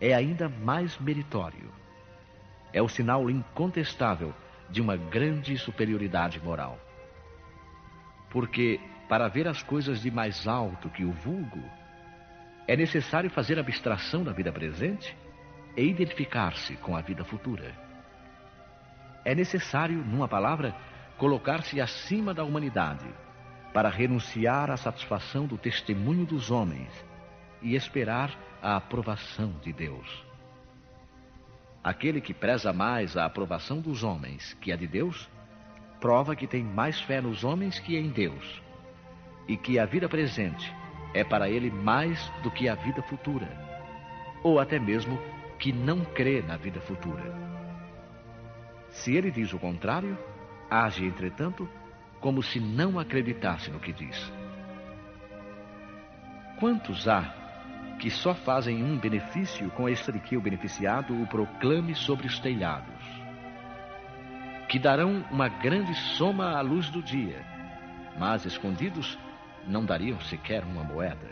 é ainda mais meritório. É o sinal incontestável de uma grande superioridade moral. Porque para ver as coisas de mais alto que o vulgo, é necessário fazer abstração da vida presente e identificar-se com a vida futura. É necessário, numa palavra, colocar-se acima da humanidade para renunciar à satisfação do testemunho dos homens e esperar a aprovação de Deus. Aquele que preza mais a aprovação dos homens que a de Deus, prova que tem mais fé nos homens que em Deus e que a vida presente é para ele mais do que a vida futura, ou até mesmo que não crê na vida futura. Se ele diz o contrário, age, entretanto, como se não acreditasse no que diz. quantos há que só fazem um benefício com esta de que o beneficiado o proclame sobre os telhados? Que darão uma grande soma à luz do dia, mas escondidos não dariam sequer uma moeda.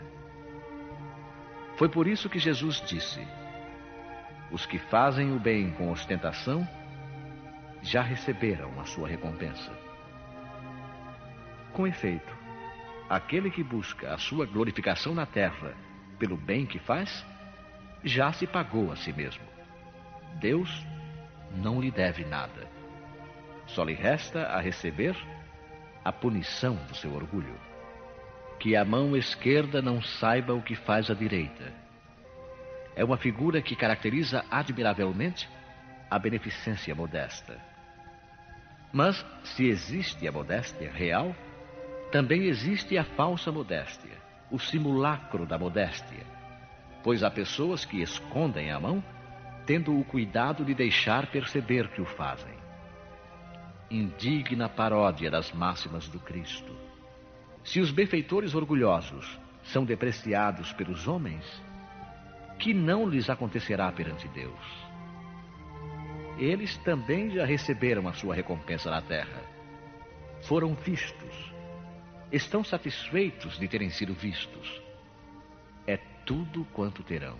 Foi por isso que Jesus disse: Os que fazem o bem com ostentação já receberam a sua recompensa. Com efeito, aquele que busca a sua glorificação na terra pelo bem que faz, já se pagou a si mesmo. Deus não lhe deve nada. Só lhe resta a receber a punição do seu orgulho. Que a mão esquerda não saiba o que faz a direita. É uma figura que caracteriza admiravelmente a beneficência modesta. Mas, se existe a modéstia real, também existe a falsa modéstia, o simulacro da modéstia. Pois há pessoas que escondem a mão, tendo o cuidado de deixar perceber que o fazem. Indigna paródia das máximas do Cristo. Se os benfeitores orgulhosos são depreciados pelos homens, que não lhes acontecerá perante Deus? eles também já receberam a sua recompensa na terra. Foram vistos. Estão satisfeitos de terem sido vistos. É tudo quanto terão.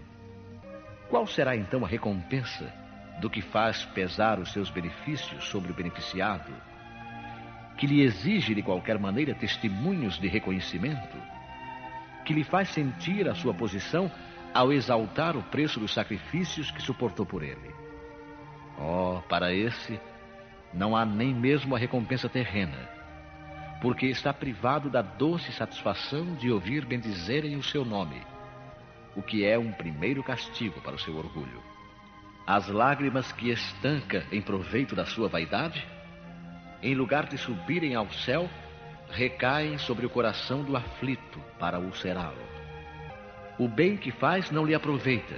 Qual será então a recompensa do que faz pesar os seus benefícios sobre o beneficiado? Que lhe exige de qualquer maneira testemunhos de reconhecimento? Que lhe faz sentir a sua posição ao exaltar o preço dos sacrifícios que suportou por ele? Oh, para esse não há nem mesmo a recompensa terrena, porque está privado da doce satisfação de ouvir bendizerem o seu nome, o que é um primeiro castigo para o seu orgulho. As lágrimas que estanca em proveito da sua vaidade, em lugar de subirem ao céu, recaem sobre o coração do aflito para ulcerá-lo. O bem que faz não lhe aproveita,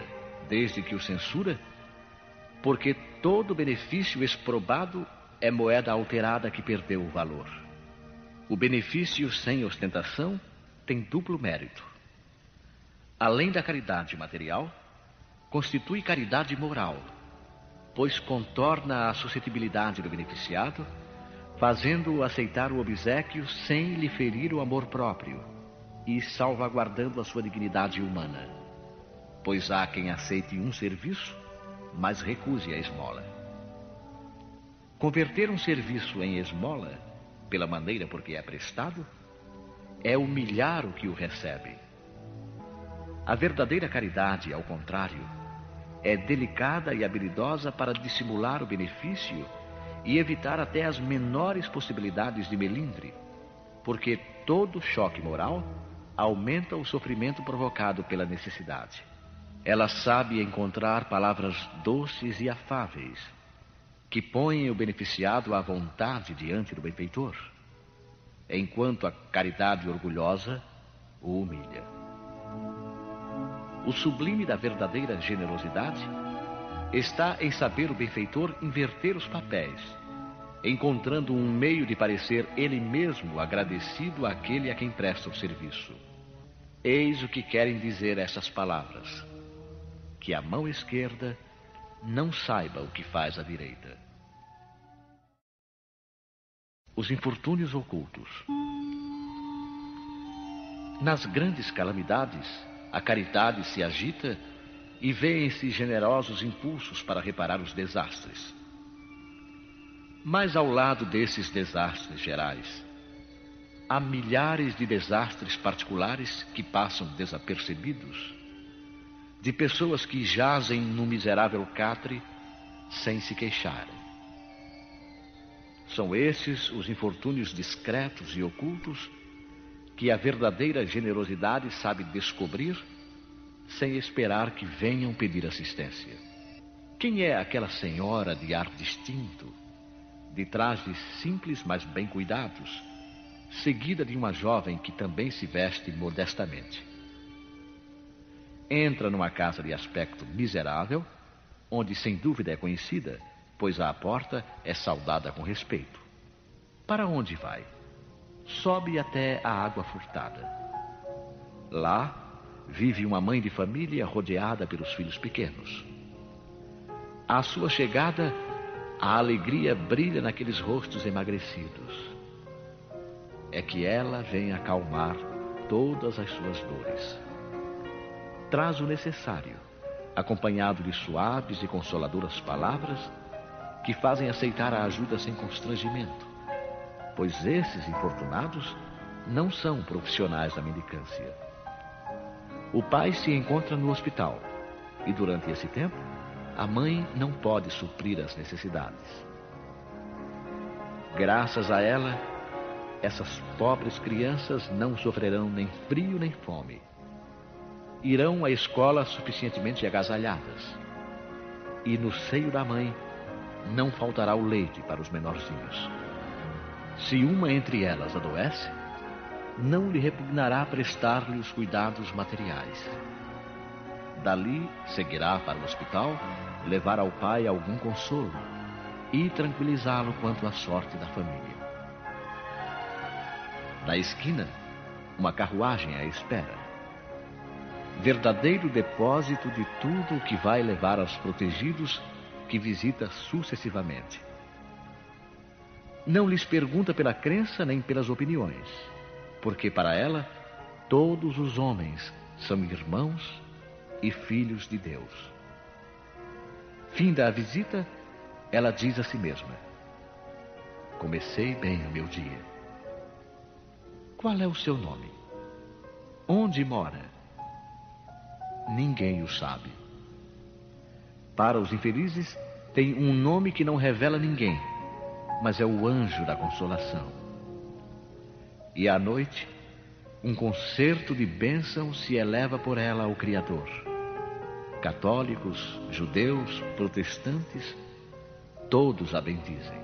desde que o censura porque todo benefício exprobado é moeda alterada que perdeu o valor. O benefício sem ostentação tem duplo mérito. Além da caridade material, constitui caridade moral, pois contorna a suscetibilidade do beneficiado, fazendo-o aceitar o obsequio sem lhe ferir o amor próprio e salvaguardando a sua dignidade humana. Pois há quem aceite um serviço mas recuse a esmola. Converter um serviço em esmola, pela maneira por que é prestado, é humilhar o que o recebe. A verdadeira caridade, ao contrário, é delicada e habilidosa para dissimular o benefício e evitar até as menores possibilidades de melindre, porque todo choque moral aumenta o sofrimento provocado pela necessidade. Ela sabe encontrar palavras doces e afáveis, que põem o beneficiado à vontade diante do benfeitor, enquanto a caridade orgulhosa o humilha. O sublime da verdadeira generosidade está em saber o benfeitor inverter os papéis, encontrando um meio de parecer ele mesmo agradecido àquele a quem presta o serviço. Eis o que querem dizer essas palavras que a mão esquerda não saiba o que faz a direita. Os infortúnios ocultos. Nas grandes calamidades, a caridade se agita e vêem-se generosos impulsos para reparar os desastres. Mas ao lado desses desastres gerais, há milhares de desastres particulares que passam desapercebidos de pessoas que jazem no miserável catre sem se queixarem. São esses os infortúnios discretos e ocultos que a verdadeira generosidade sabe descobrir sem esperar que venham pedir assistência. Quem é aquela senhora de ar distinto, de trajes simples mas bem cuidados, seguida de uma jovem que também se veste modestamente? Entra numa casa de aspecto miserável, onde sem dúvida é conhecida, pois à porta é saudada com respeito. Para onde vai? Sobe até a água furtada. Lá vive uma mãe de família rodeada pelos filhos pequenos. À sua chegada, a alegria brilha naqueles rostos emagrecidos. É que ela vem acalmar todas as suas dores. Traz o necessário, acompanhado de suaves e consoladoras palavras que fazem aceitar a ajuda sem constrangimento, pois esses infortunados não são profissionais da mendicância. O pai se encontra no hospital e, durante esse tempo, a mãe não pode suprir as necessidades. Graças a ela, essas pobres crianças não sofrerão nem frio nem fome. Irão à escola suficientemente agasalhadas. E no seio da mãe não faltará o leite para os menorzinhos. Se uma entre elas adoece, não lhe repugnará prestar-lhe os cuidados materiais. Dali seguirá para o hospital, levar ao pai algum consolo e tranquilizá-lo quanto à sorte da família. Na esquina, uma carruagem à espera. Verdadeiro depósito de tudo o que vai levar aos protegidos que visita sucessivamente. Não lhes pergunta pela crença nem pelas opiniões porque para ela todos os homens são irmãos e filhos de Deus. Finda a visita, ela diz a si mesma: Comecei bem o meu dia. Qual é o seu nome? Onde mora? Ninguém o sabe. Para os infelizes, tem um nome que não revela ninguém, mas é o anjo da consolação. E à noite, um concerto de bênçãos se eleva por ela ao Criador. Católicos, judeus, protestantes, todos a bendizem.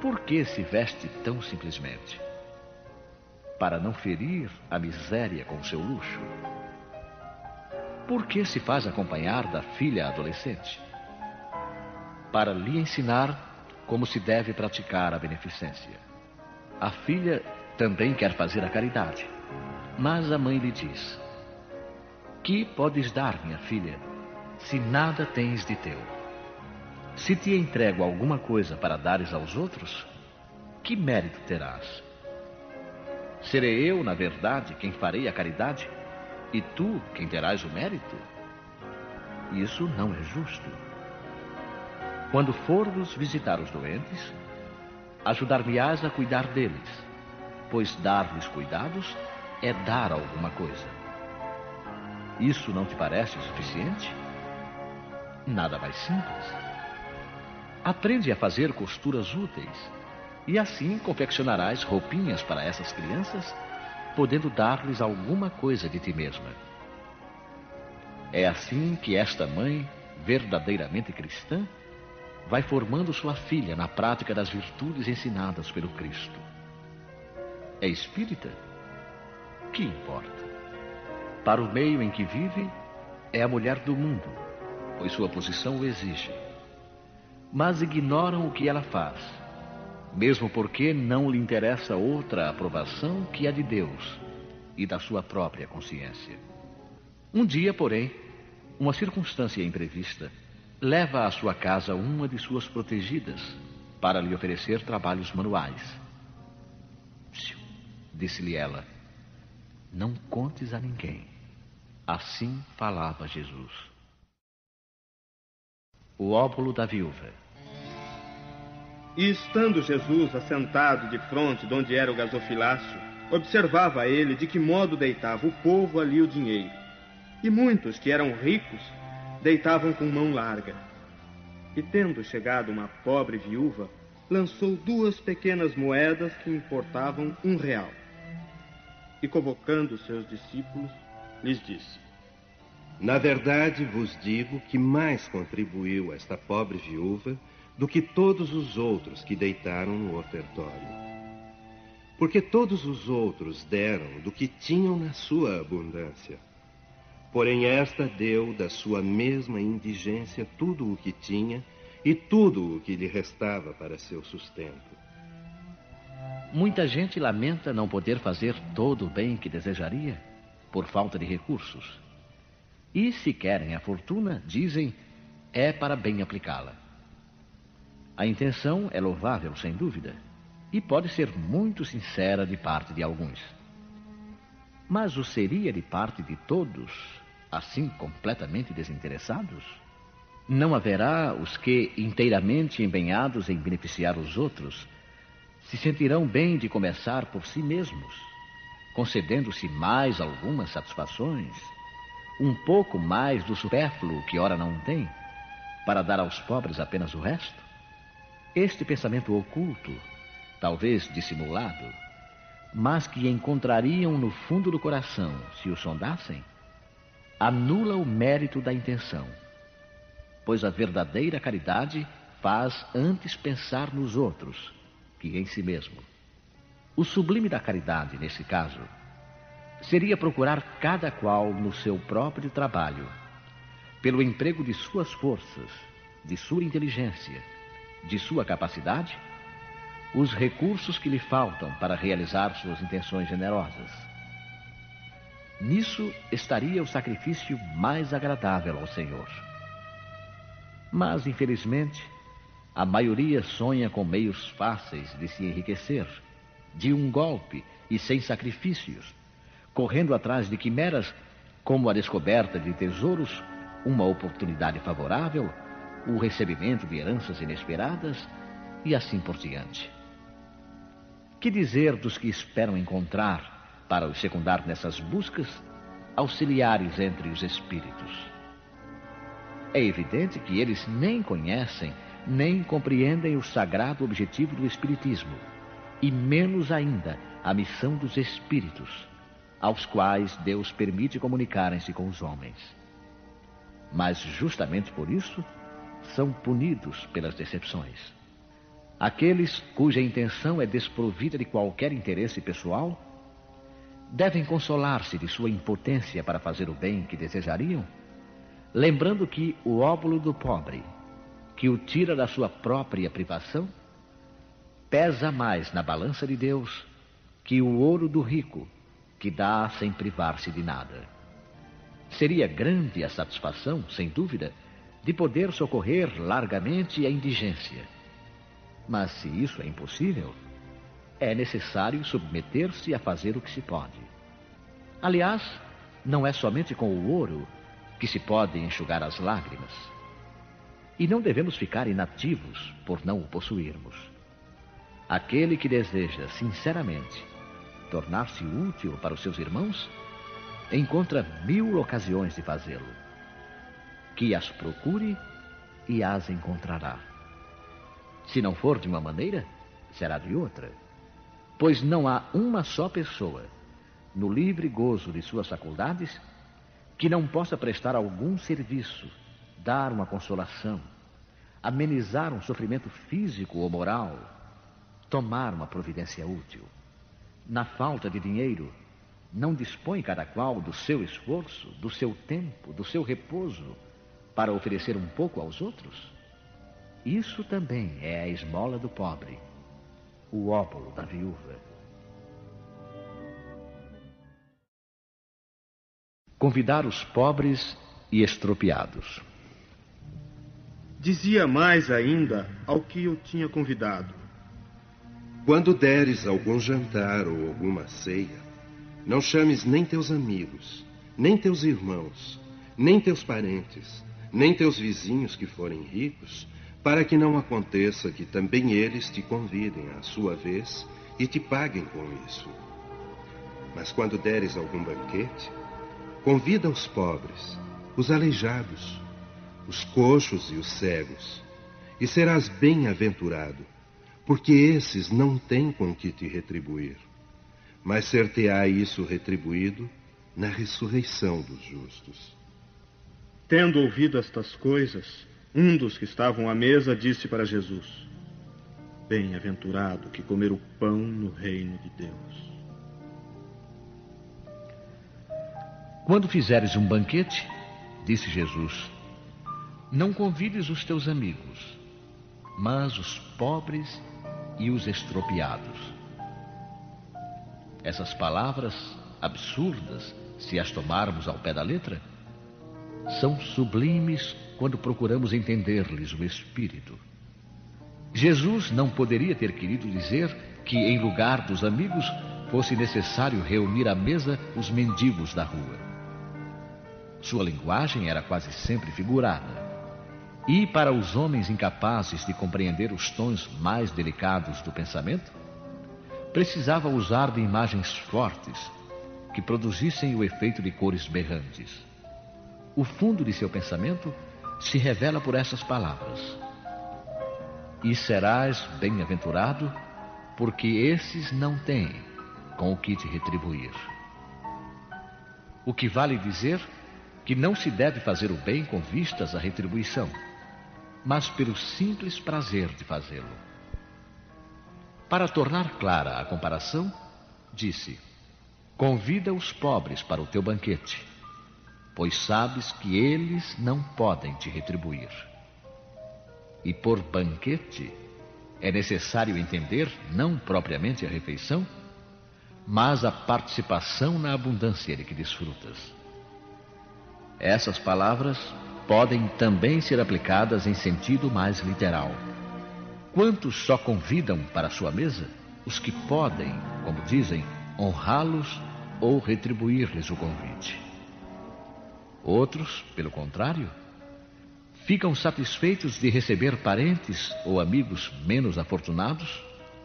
Por que se veste tão simplesmente? Para não ferir a miséria com seu luxo? Por que se faz acompanhar da filha adolescente? Para lhe ensinar como se deve praticar a beneficência. A filha também quer fazer a caridade, mas a mãe lhe diz: Que podes dar, minha filha, se nada tens de teu? Se te entrego alguma coisa para dares aos outros, que mérito terás? Serei eu, na verdade, quem farei a caridade, e tu quem terás o mérito? Isso não é justo. Quando formos visitar os doentes, ajudar-me-ás a cuidar deles, pois dar-lhes cuidados é dar alguma coisa. Isso não te parece suficiente? Nada mais simples. Aprende a fazer costuras úteis e assim confeccionarás roupinhas para essas crianças, podendo dar-lhes alguma coisa de ti mesma. É assim que esta mãe, verdadeiramente cristã, vai formando sua filha na prática das virtudes ensinadas pelo Cristo. É espírita? Que importa? Para o meio em que vive, é a mulher do mundo, pois sua posição o exige. Mas ignoram o que ela faz, mesmo porque não lhe interessa outra aprovação que a de Deus e da sua própria consciência. Um dia, porém, uma circunstância imprevista leva à sua casa uma de suas protegidas para lhe oferecer trabalhos manuais. Disse-lhe ela: Não contes a ninguém. Assim falava Jesus. O óbolo da viúva. E estando Jesus assentado de fronte de onde era o gasofilácio, observava ele de que modo deitava o povo ali o dinheiro. E muitos que eram ricos deitavam com mão larga. E tendo chegado uma pobre viúva, lançou duas pequenas moedas que importavam um real. E convocando seus discípulos, lhes disse: Na verdade vos digo que mais contribuiu esta pobre viúva do que todos os outros que deitaram no ofertório. Porque todos os outros deram do que tinham na sua abundância Porém, esta deu da sua mesma indigência tudo o que tinha e tudo o que lhe restava para seu sustento. Muita gente lamenta não poder fazer todo o bem que desejaria, por falta de recursos. E se querem a fortuna, dizem, é para bem aplicá-la. A intenção é louvável, sem dúvida, e pode ser muito sincera de parte de alguns. Mas o seria de parte de todos, assim completamente desinteressados? Não haverá os que, inteiramente empenhados em beneficiar os outros, se sentirão bem de começar por si mesmos, concedendo-se mais algumas satisfações, um pouco mais do supérfluo que ora não tem, para dar aos pobres apenas o resto? Este pensamento oculto, talvez dissimulado, mas que encontrariam no fundo do coração se o sondassem, anula o mérito da intenção, pois a verdadeira caridade faz antes pensar nos outros que em si mesmo. O sublime da caridade, nesse caso, seria procurar cada qual no seu próprio trabalho, pelo emprego de suas forças, de sua inteligência, de sua capacidade, os recursos que lhe faltam para realizar suas intenções generosas. Nisso estaria o sacrifício mais agradável ao Senhor. Mas, infelizmente, a maioria sonha com meios fáceis de se enriquecer, de um golpe e sem sacrifícios, correndo atrás de quimeras como a descoberta de tesouros, uma oportunidade favorável, o recebimento de heranças inesperadas e assim por diante. Que dizer dos que esperam encontrar, para os secundar nessas buscas, auxiliares entre os espíritos? É evidente que eles nem conhecem nem compreendem o sagrado objetivo do Espiritismo, e menos ainda a missão dos espíritos, aos quais Deus permite comunicarem-se com os homens. Mas justamente por isso são punidos pelas decepções. Aqueles cuja intenção é desprovida de qualquer interesse pessoal devem consolar-se de sua impotência para fazer o bem que desejariam, lembrando que o óbolo do pobre que o tira da sua própria privação, pesa mais na balança de Deus que o ouro do rico, que dá sem privar-se de nada. Seria grande a satisfação, sem dúvida, de poder socorrer largamente a indigência. Mas se isso é impossível, é necessário submeter-se a fazer o que se pode. Aliás, não é somente com o ouro que se pode enxugar as lágrimas. E não devemos ficar inativos por não o possuirmos. Aquele que deseja, sinceramente, tornar-se útil para os seus irmãos, encontra mil ocasiões de fazê-lo. Que as procure e as encontrará. Se não for de uma maneira, será de outra. Pois não há uma só pessoa, no livre gozo de suas faculdades, que não possa prestar algum serviço dar uma consolação, amenizar um sofrimento físico ou moral, tomar uma providência útil. Na falta de dinheiro, não dispõe cada qual do seu esforço, do seu tempo, do seu repouso para oferecer um pouco aos outros? Isso também é a esmola do pobre, o óbolo da viúva. Convidar os pobres e estropiados. Dizia mais ainda ao que eu tinha convidado: Quando deres algum jantar ou alguma ceia, não chames nem teus amigos, nem teus irmãos, nem teus parentes, nem teus vizinhos que forem ricos, para que não aconteça que também eles te convidem à sua vez e te paguem com isso. Mas quando deres algum banquete, convida os pobres, os aleijados, os coxos e os cegos, e serás bem-aventurado, porque esses não têm com que te retribuir, mas ser-te-á isso retribuído na ressurreição dos justos. Tendo ouvido estas coisas, um dos que estavam à mesa disse para Jesus: Bem-aventurado que comer o pão no reino de Deus. Quando fizeres um banquete, disse Jesus, não convides os teus amigos, mas os pobres e os estropiados. Essas palavras absurdas se as tomarmos ao pé da letra, são sublimes quando procuramos entender-lhes o espírito. Jesus não poderia ter querido dizer que, em lugar dos amigos, fosse necessário reunir à mesa os mendigos da rua. Sua linguagem era quase sempre figurada. E para os homens incapazes de compreender os tons mais delicados do pensamento, precisava usar de imagens fortes que produzissem o efeito de cores berrantes. O fundo de seu pensamento se revela por essas palavras: E serás bem-aventurado, porque esses não têm com o que te retribuir. O que vale dizer que não se deve fazer o bem com vistas à retribuição, mas pelo simples prazer de fazê-lo. Para tornar clara a comparação, disse: Convida os pobres para o teu banquete, pois sabes que eles não podem te retribuir. E por banquete é necessário entender não propriamente a refeição, mas a participação na abundância de que desfrutas. Essas palavras podem também ser aplicadas em sentido mais literal. Quantos só convidam para sua mesa os que podem, como dizem, honrá-los ou retribuir-lhes o convite? Outros, pelo contrário, ficam satisfeitos de receber parentes ou amigos menos afortunados,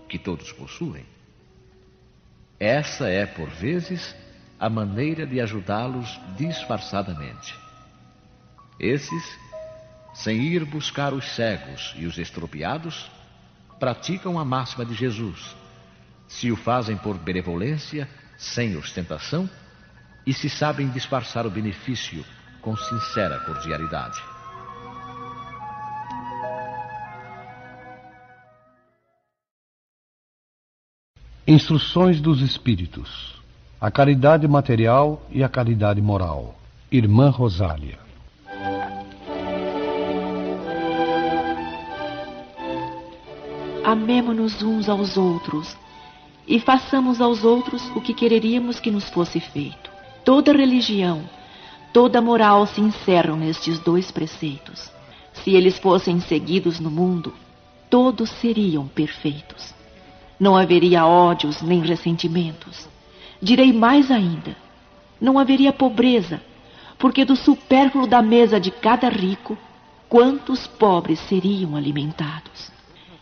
que todos possuem. Essa é, por vezes, a maneira de ajudá-los disfarçadamente. Esses, sem ir buscar os cegos e os estropiados, praticam a máxima de Jesus. Se o fazem por benevolência, sem ostentação, e se sabem disfarçar o benefício com sincera cordialidade. Instruções dos Espíritos: A caridade material e a caridade moral. Irmã Rosália. Amemo-nos uns aos outros e façamos aos outros o que quereríamos que nos fosse feito. Toda religião, toda moral se encerram nestes dois preceitos. Se eles fossem seguidos no mundo, todos seriam perfeitos. Não haveria ódios nem ressentimentos. Direi mais ainda: não haveria pobreza, porque do supérfluo da mesa de cada rico, quantos pobres seriam alimentados?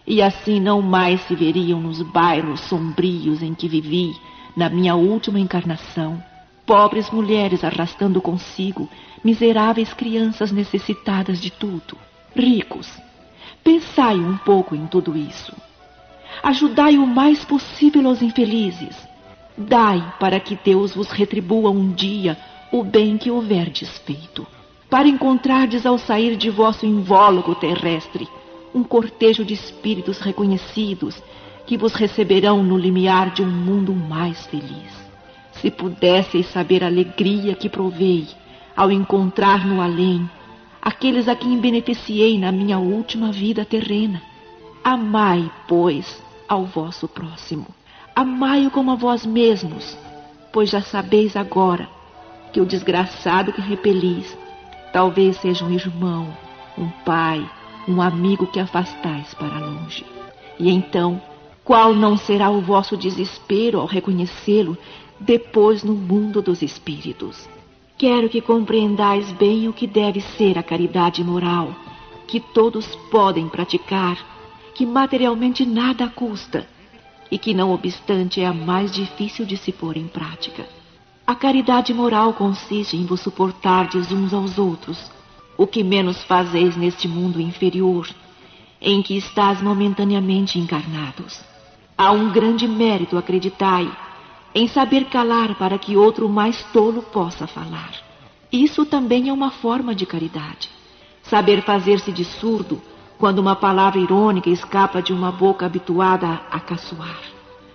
E assim não mais se veriam nos bairros sombrios em que vivi na minha última encarnação, pobres mulheres arrastando consigo miseráveis crianças necessitadas de tudo. Ricos, pensai um pouco em tudo isso. Ajudai o mais possível os infelizes. Dai para que Deus vos retribua um dia o bem que houverdes feito. Para encontrardes ao sair de vosso invólucro terrestre um cortejo de espíritos reconhecidos que vos receberão no limiar de um mundo mais feliz. Se pudesseis saber a alegria que provei ao encontrar no além aqueles a quem beneficiei na minha última vida terrena. Amai, pois, ao vosso próximo. Amai-o como a vós mesmos, pois já sabeis agora que o desgraçado que repelis talvez seja um irmão, um pai, um amigo que afastais para longe. E então, qual não será o vosso desespero ao reconhecê-lo depois no mundo dos espíritos? Quero que compreendais bem o que deve ser a caridade moral, que todos podem praticar que materialmente nada custa e que, não obstante, é a mais difícil de se pôr em prática. A caridade moral consiste em vos suportardes uns aos outros, o que menos fazeis neste mundo inferior, em que estás momentaneamente encarnados. Há um grande mérito, acreditai, em saber calar para que outro mais tolo possa falar. Isso também é uma forma de caridade. Saber fazer-se de surdo quando uma palavra irônica escapa de uma boca habituada a caçoar.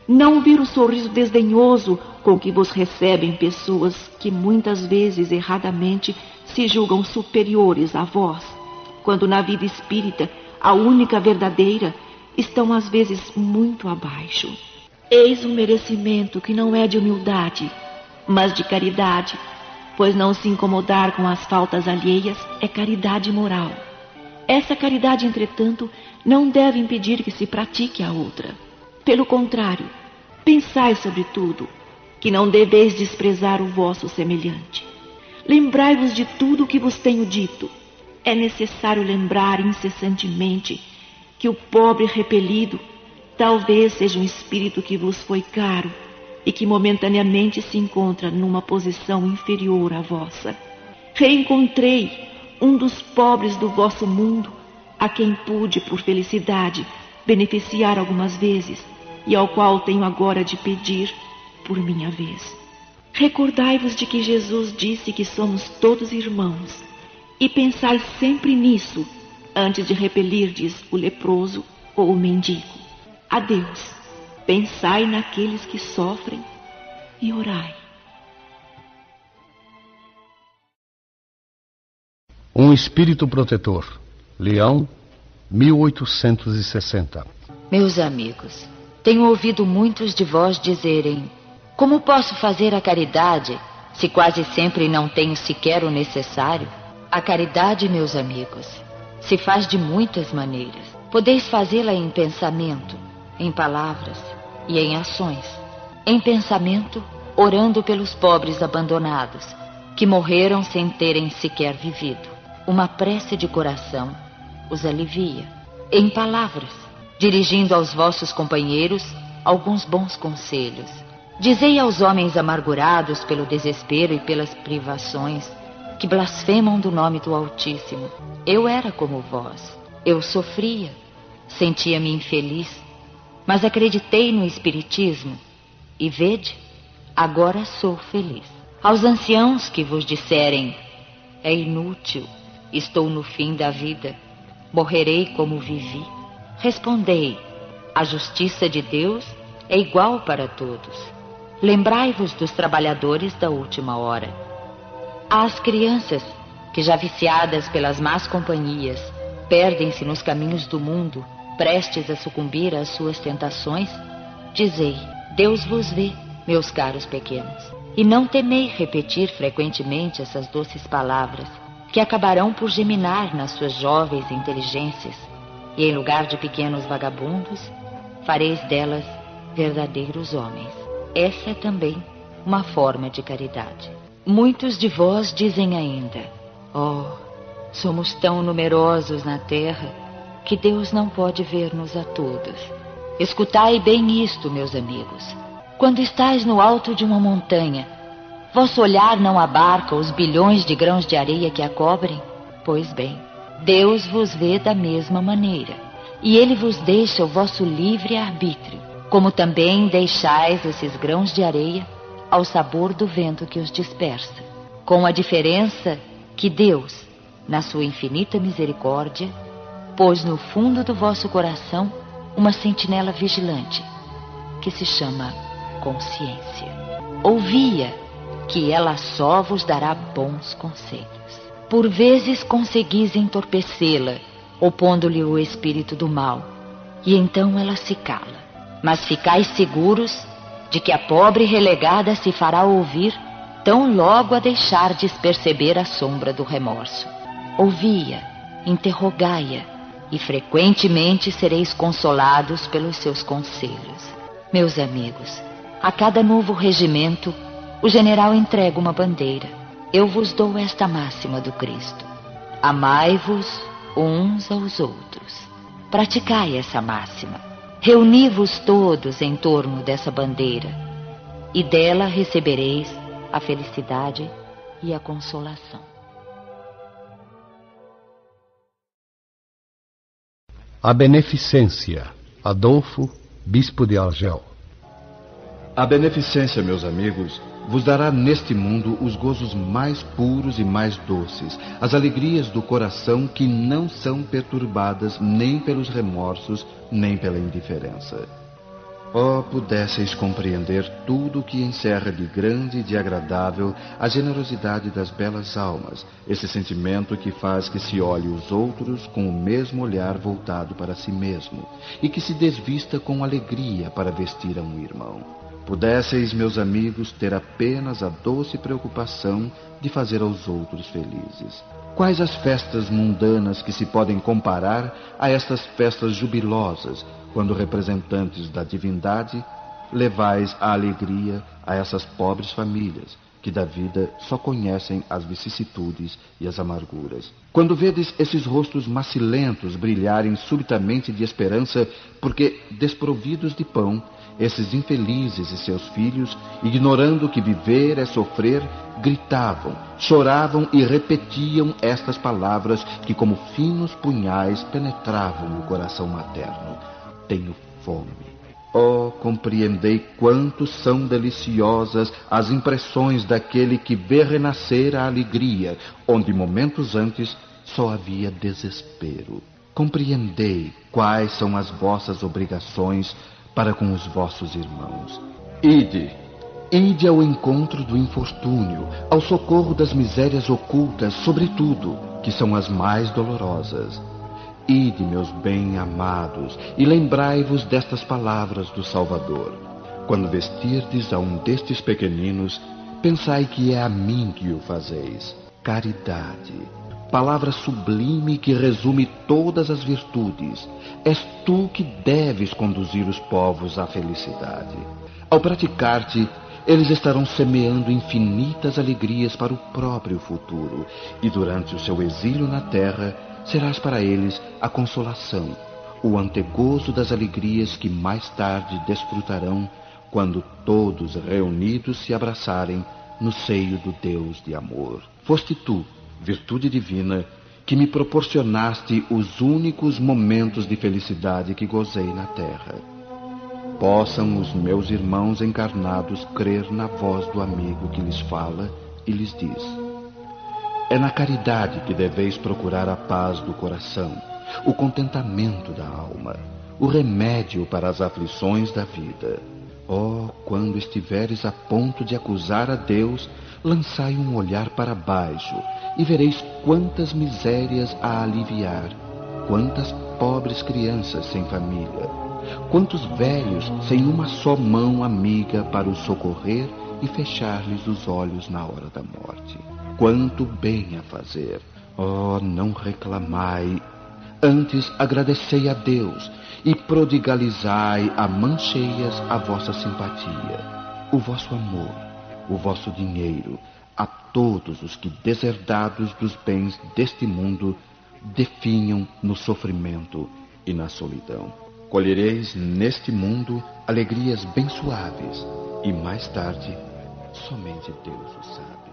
Não ver o sorriso desdenhoso com que vos recebem pessoas que muitas vezes erradamente se julgam superiores a vós, quando na vida espírita, a única verdadeira, estão às vezes muito abaixo. Eis um merecimento que não é de humildade, mas de caridade, pois não se incomodar com as faltas alheias é caridade moral. Essa caridade, entretanto, não deve impedir que se pratique a outra. Pelo contrário, pensai sobre tudo, que não deveis desprezar o vosso semelhante. Lembrai-vos de tudo o que vos tenho dito. É necessário lembrar incessantemente que o pobre repelido talvez seja um espírito que vos foi caro e que momentaneamente se encontra numa posição inferior à vossa. Reencontrei um dos pobres do vosso mundo, a quem pude, por felicidade, beneficiar algumas vezes e ao qual tenho agora de pedir por minha vez. Recordai-vos de que Jesus disse que somos todos irmãos e pensai sempre nisso antes de repelirdes o leproso ou o mendigo. Adeus. Pensai naqueles que sofrem e orai. Um espírito protetor. Leão, 1860. Meus amigos, tenho ouvido muitos de vós dizerem: Como posso fazer a caridade se quase sempre não tenho sequer o necessário? A caridade, meus amigos, se faz de muitas maneiras. Podeis fazê-la em pensamento, em palavras e em ações. Em pensamento, orando pelos pobres abandonados, que morreram sem terem sequer vivido. Uma prece de coração os alivia. Em palavras, dirigindo aos vossos companheiros alguns bons conselhos. Dizei aos homens amargurados pelo desespero e pelas privações, que blasfemam do nome do Altíssimo. Eu era como vós. Eu sofria, sentia-me infeliz, mas acreditei no Espiritismo e vede, agora sou feliz. Aos anciãos que vos disserem, é inútil, estou no fim da vida, morrerei como vivi. Respondei, a justiça de Deus é igual para todos. Lembrai-vos dos trabalhadores da última hora. Às crianças que, já viciadas pelas más companhias, perdem-se nos caminhos do mundo prestes a sucumbir às suas tentações, dizei: Deus vos vê, meus caros pequenos. E não temei repetir frequentemente essas doces palavras, que acabarão por geminar nas suas jovens inteligências, e em lugar de pequenos vagabundos, fareis delas verdadeiros homens. Essa é também uma forma de caridade. Muitos de vós dizem ainda: Oh, somos tão numerosos na terra que Deus não pode ver-nos a todos. Escutai bem isto, meus amigos. Quando estais no alto de uma montanha, vosso olhar não abarca os bilhões de grãos de areia que a cobrem? Pois bem, Deus vos vê da mesma maneira, e Ele vos deixa o vosso livre arbítrio, como também deixais esses grãos de areia ao sabor do vento que os dispersa, com a diferença que Deus, na sua infinita misericórdia, pôs no fundo do vosso coração uma sentinela vigilante, que se chama consciência. Ouvia que ela só vos dará bons conselhos. Por vezes conseguis entorpecê-la, opondo-lhe o espírito do mal, e então ela se cala. Mas ficais seguros de que a pobre relegada se fará ouvir tão logo a deixardes perceber a sombra do remorso. Ouvia, interrogai-a, e frequentemente sereis consolados pelos seus conselhos. Meus amigos, a cada novo regimento, o general entrega uma bandeira. Eu vos dou esta máxima do Cristo: Amai-vos uns aos outros. Praticai essa máxima. Reuni-vos todos em torno dessa bandeira, e dela recebereis a felicidade e a consolação. A Beneficência, Adolfo, Bispo de Argel. A beneficência, meus amigos, vos dará neste mundo os gozos mais puros e mais doces, as alegrias do coração que não são perturbadas nem pelos remorsos, nem pela indiferença. Oh, pudesseis compreender tudo o que encerra de grande e de agradável a generosidade das belas almas, esse sentimento que faz que se olhe os outros com o mesmo olhar voltado para si mesmo e que se desvista com alegria para vestir a um irmão. pudesseis, meus amigos, ter apenas a doce preocupação de fazer aos outros felizes. Quais as festas mundanas que se podem comparar a estas festas jubilosas, quando representantes da divindade levais a alegria a essas pobres famílias, que da vida só conhecem as vicissitudes e as amarguras. Quando vedes esses rostos macilentos brilharem subitamente de esperança, porque desprovidos de pão, esses infelizes e seus filhos, ignorando que viver é sofrer, gritavam, choravam e repetiam estas palavras que, como finos punhais, penetravam o coração materno: Tenho fome. Oh, compreendei quanto são deliciosas as impressões daquele que vê renascer a alegria, onde momentos antes só havia desespero. Compreendei quais são as vossas obrigações para com os vossos irmãos. Ide, ide ao encontro do infortúnio, ao socorro das misérias ocultas, sobretudo, que são as mais dolorosas. Ide, meus bem-amados, e lembrai-vos destas palavras do Salvador. Quando vestirdes a um destes pequeninos, pensai que é a mim que o fazeis. Caridade, palavra sublime que resume todas as virtudes. És tu que deves conduzir os povos à felicidade. Ao praticar-te, eles estarão semeando infinitas alegrias para o próprio futuro, e durante o seu exílio na terra, serás para eles a consolação, o antegozo das alegrias que mais tarde desfrutarão quando todos reunidos se abraçarem no seio do Deus de amor. Foste tu, virtude divina, que me proporcionaste os únicos momentos de felicidade que gozei na terra. Possam os meus irmãos encarnados crer na voz do amigo que lhes fala e lhes diz: é na caridade que deveis procurar a paz do coração, o contentamento da alma, o remédio para as aflições da vida. Oh, quando estiveres a ponto de acusar a Deus, lançai um olhar para baixo e vereis quantas misérias a aliviar, quantas pobres crianças sem família, quantos velhos sem uma só mão amiga para os socorrer e fechar-lhes os olhos na hora da morte quanto bem a fazer. Oh, não reclamai, antes agradecei a Deus e prodigalizai a mancheias a vossa simpatia, o vosso amor, o vosso dinheiro, a todos os que, deserdados dos bens deste mundo, definham no sofrimento e na solidão. Colhereis neste mundo alegrias bem suaves, e mais tarde, somente Deus o sabe.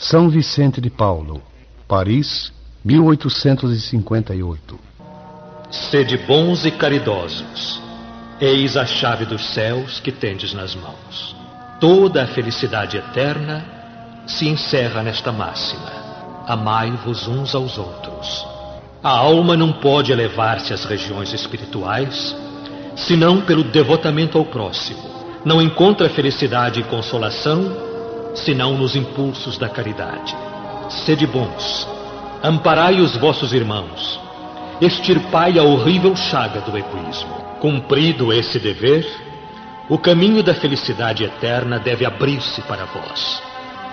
São Vicente de Paulo, Paris, 1858. Sede bons e caridosos, eis a chave dos céus que tendes nas mãos. Toda a felicidade eterna se encerra nesta máxima: amai-vos uns aos outros. A alma não pode elevar-se às regiões espirituais senão pelo devotamento ao próximo. Não encontra felicidade e consolação senão nos impulsos da caridade. Sede bons, amparai os vossos irmãos, extirpai a horrível chaga do egoísmo. Cumprido esse dever, o caminho da felicidade eterna deve abrir-se para vós.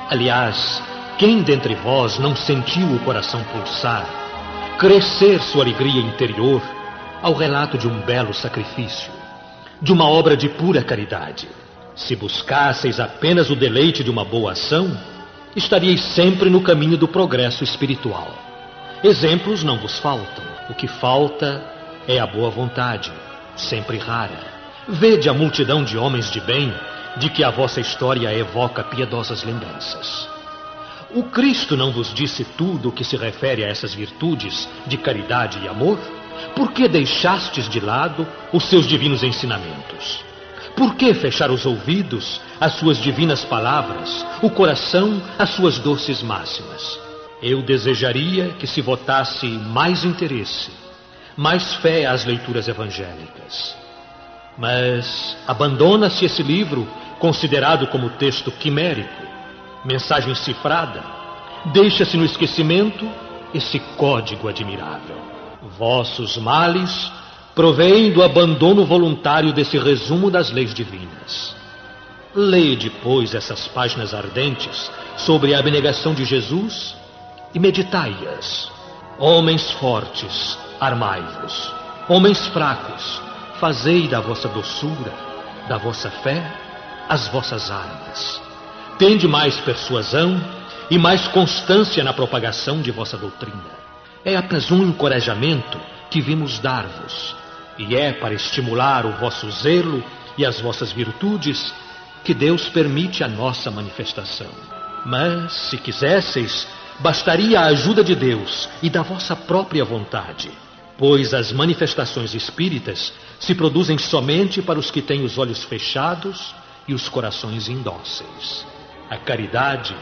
Aliás, quem dentre vós não sentiu o coração pulsar, crescer sua alegria interior ao relato de um belo sacrifício, de uma obra de pura caridade? Se buscasseis apenas o deleite de uma boa ação, estaríeis sempre no caminho do progresso espiritual. Exemplos não vos faltam. O que falta é a boa vontade, sempre rara. Vede a multidão de homens de bem de que a vossa história evoca piedosas lembranças. O Cristo não vos disse tudo o que se refere a essas virtudes de caridade e amor? Por que deixastes de lado os seus divinos ensinamentos? Por que fechar os ouvidos às suas divinas palavras, o coração às suas doces máximas? Eu desejaria que se votasse mais interesse, mais fé às leituras evangélicas. Mas abandona-se esse livro, considerado como texto quimérico, mensagem cifrada, deixa-se no esquecimento esse código admirável. Vossos males provém do abandono voluntário desse resumo das leis divinas. Leia depois essas páginas ardentes sobre a abnegação de Jesus e meditai-as. Homens fortes, armai-vos. Homens fracos, fazei da vossa doçura, da vossa fé, as vossas armas. Tende mais persuasão e mais constância na propagação de vossa doutrina. É apenas um encorajamento que vimos dar-vos, e é para estimular o vosso zelo e as vossas virtudes que Deus permite a nossa manifestação. Mas, se quisesseis, bastaria a ajuda de Deus e da vossa própria vontade, pois as manifestações espíritas se produzem somente para os que têm os olhos fechados e os corações indóceis. A caridade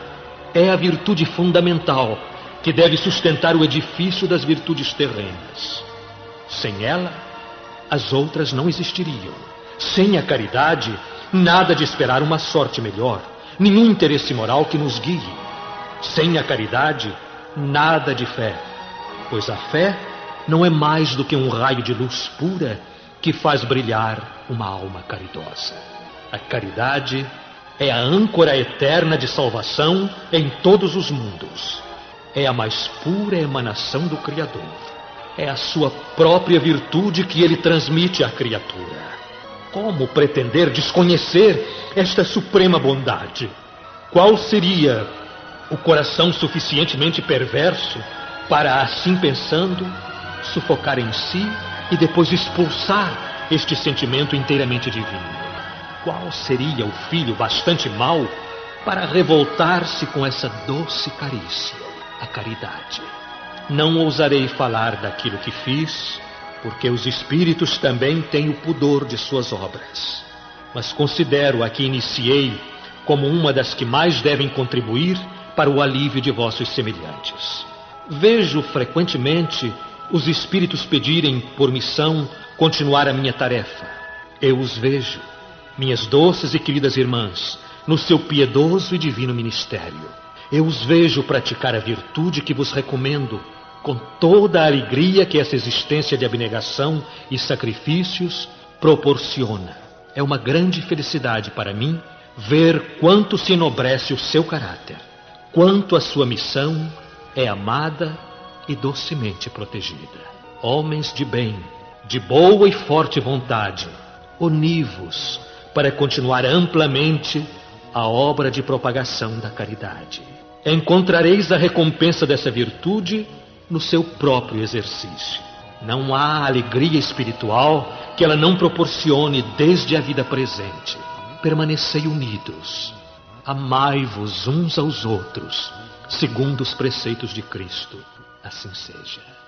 é a virtude fundamental que deve sustentar o edifício das virtudes terrenas. Sem ela, as outras não existiriam. Sem a caridade, nada de esperar uma sorte melhor, nenhum interesse moral que nos guie. Sem a caridade, nada de fé, pois a fé não é mais do que um raio de luz pura que faz brilhar uma alma caridosa. A caridade é a âncora eterna de salvação em todos os mundos. É a mais pura emanação do Criador. É a sua própria virtude que ele transmite à criatura. Como pretender desconhecer esta suprema bondade? Qual seria o coração suficientemente perverso para, assim pensando, sufocar em si e depois expulsar este sentimento inteiramente divino? Qual seria o filho bastante mau para revoltar-se com essa doce carícia, a caridade? Não ousarei falar daquilo que fiz, porque os espíritos também têm o pudor de suas obras. Mas considero a que iniciei como uma das que mais devem contribuir para o alívio de vossos semelhantes. Vejo frequentemente os espíritos pedirem por missão continuar a minha tarefa. Eu os vejo minhas doces e queridas irmãs, no seu piedoso e divino ministério. Eu os vejo praticar a virtude que vos recomendo, com toda a alegria que essa existência de abnegação e sacrifícios proporciona. É uma grande felicidade para mim ver quanto se enobrece o seu caráter, quanto a sua missão é amada e docemente protegida. Homens de bem, de boa e forte vontade, univos para continuar amplamente a obra de propagação da caridade. Encontrareis a recompensa dessa virtude no seu próprio exercício. Não há alegria espiritual que ela não proporcione desde a vida presente. Permanecei unidos. Amai-vos uns aos outros, segundo os preceitos de Cristo. Assim seja.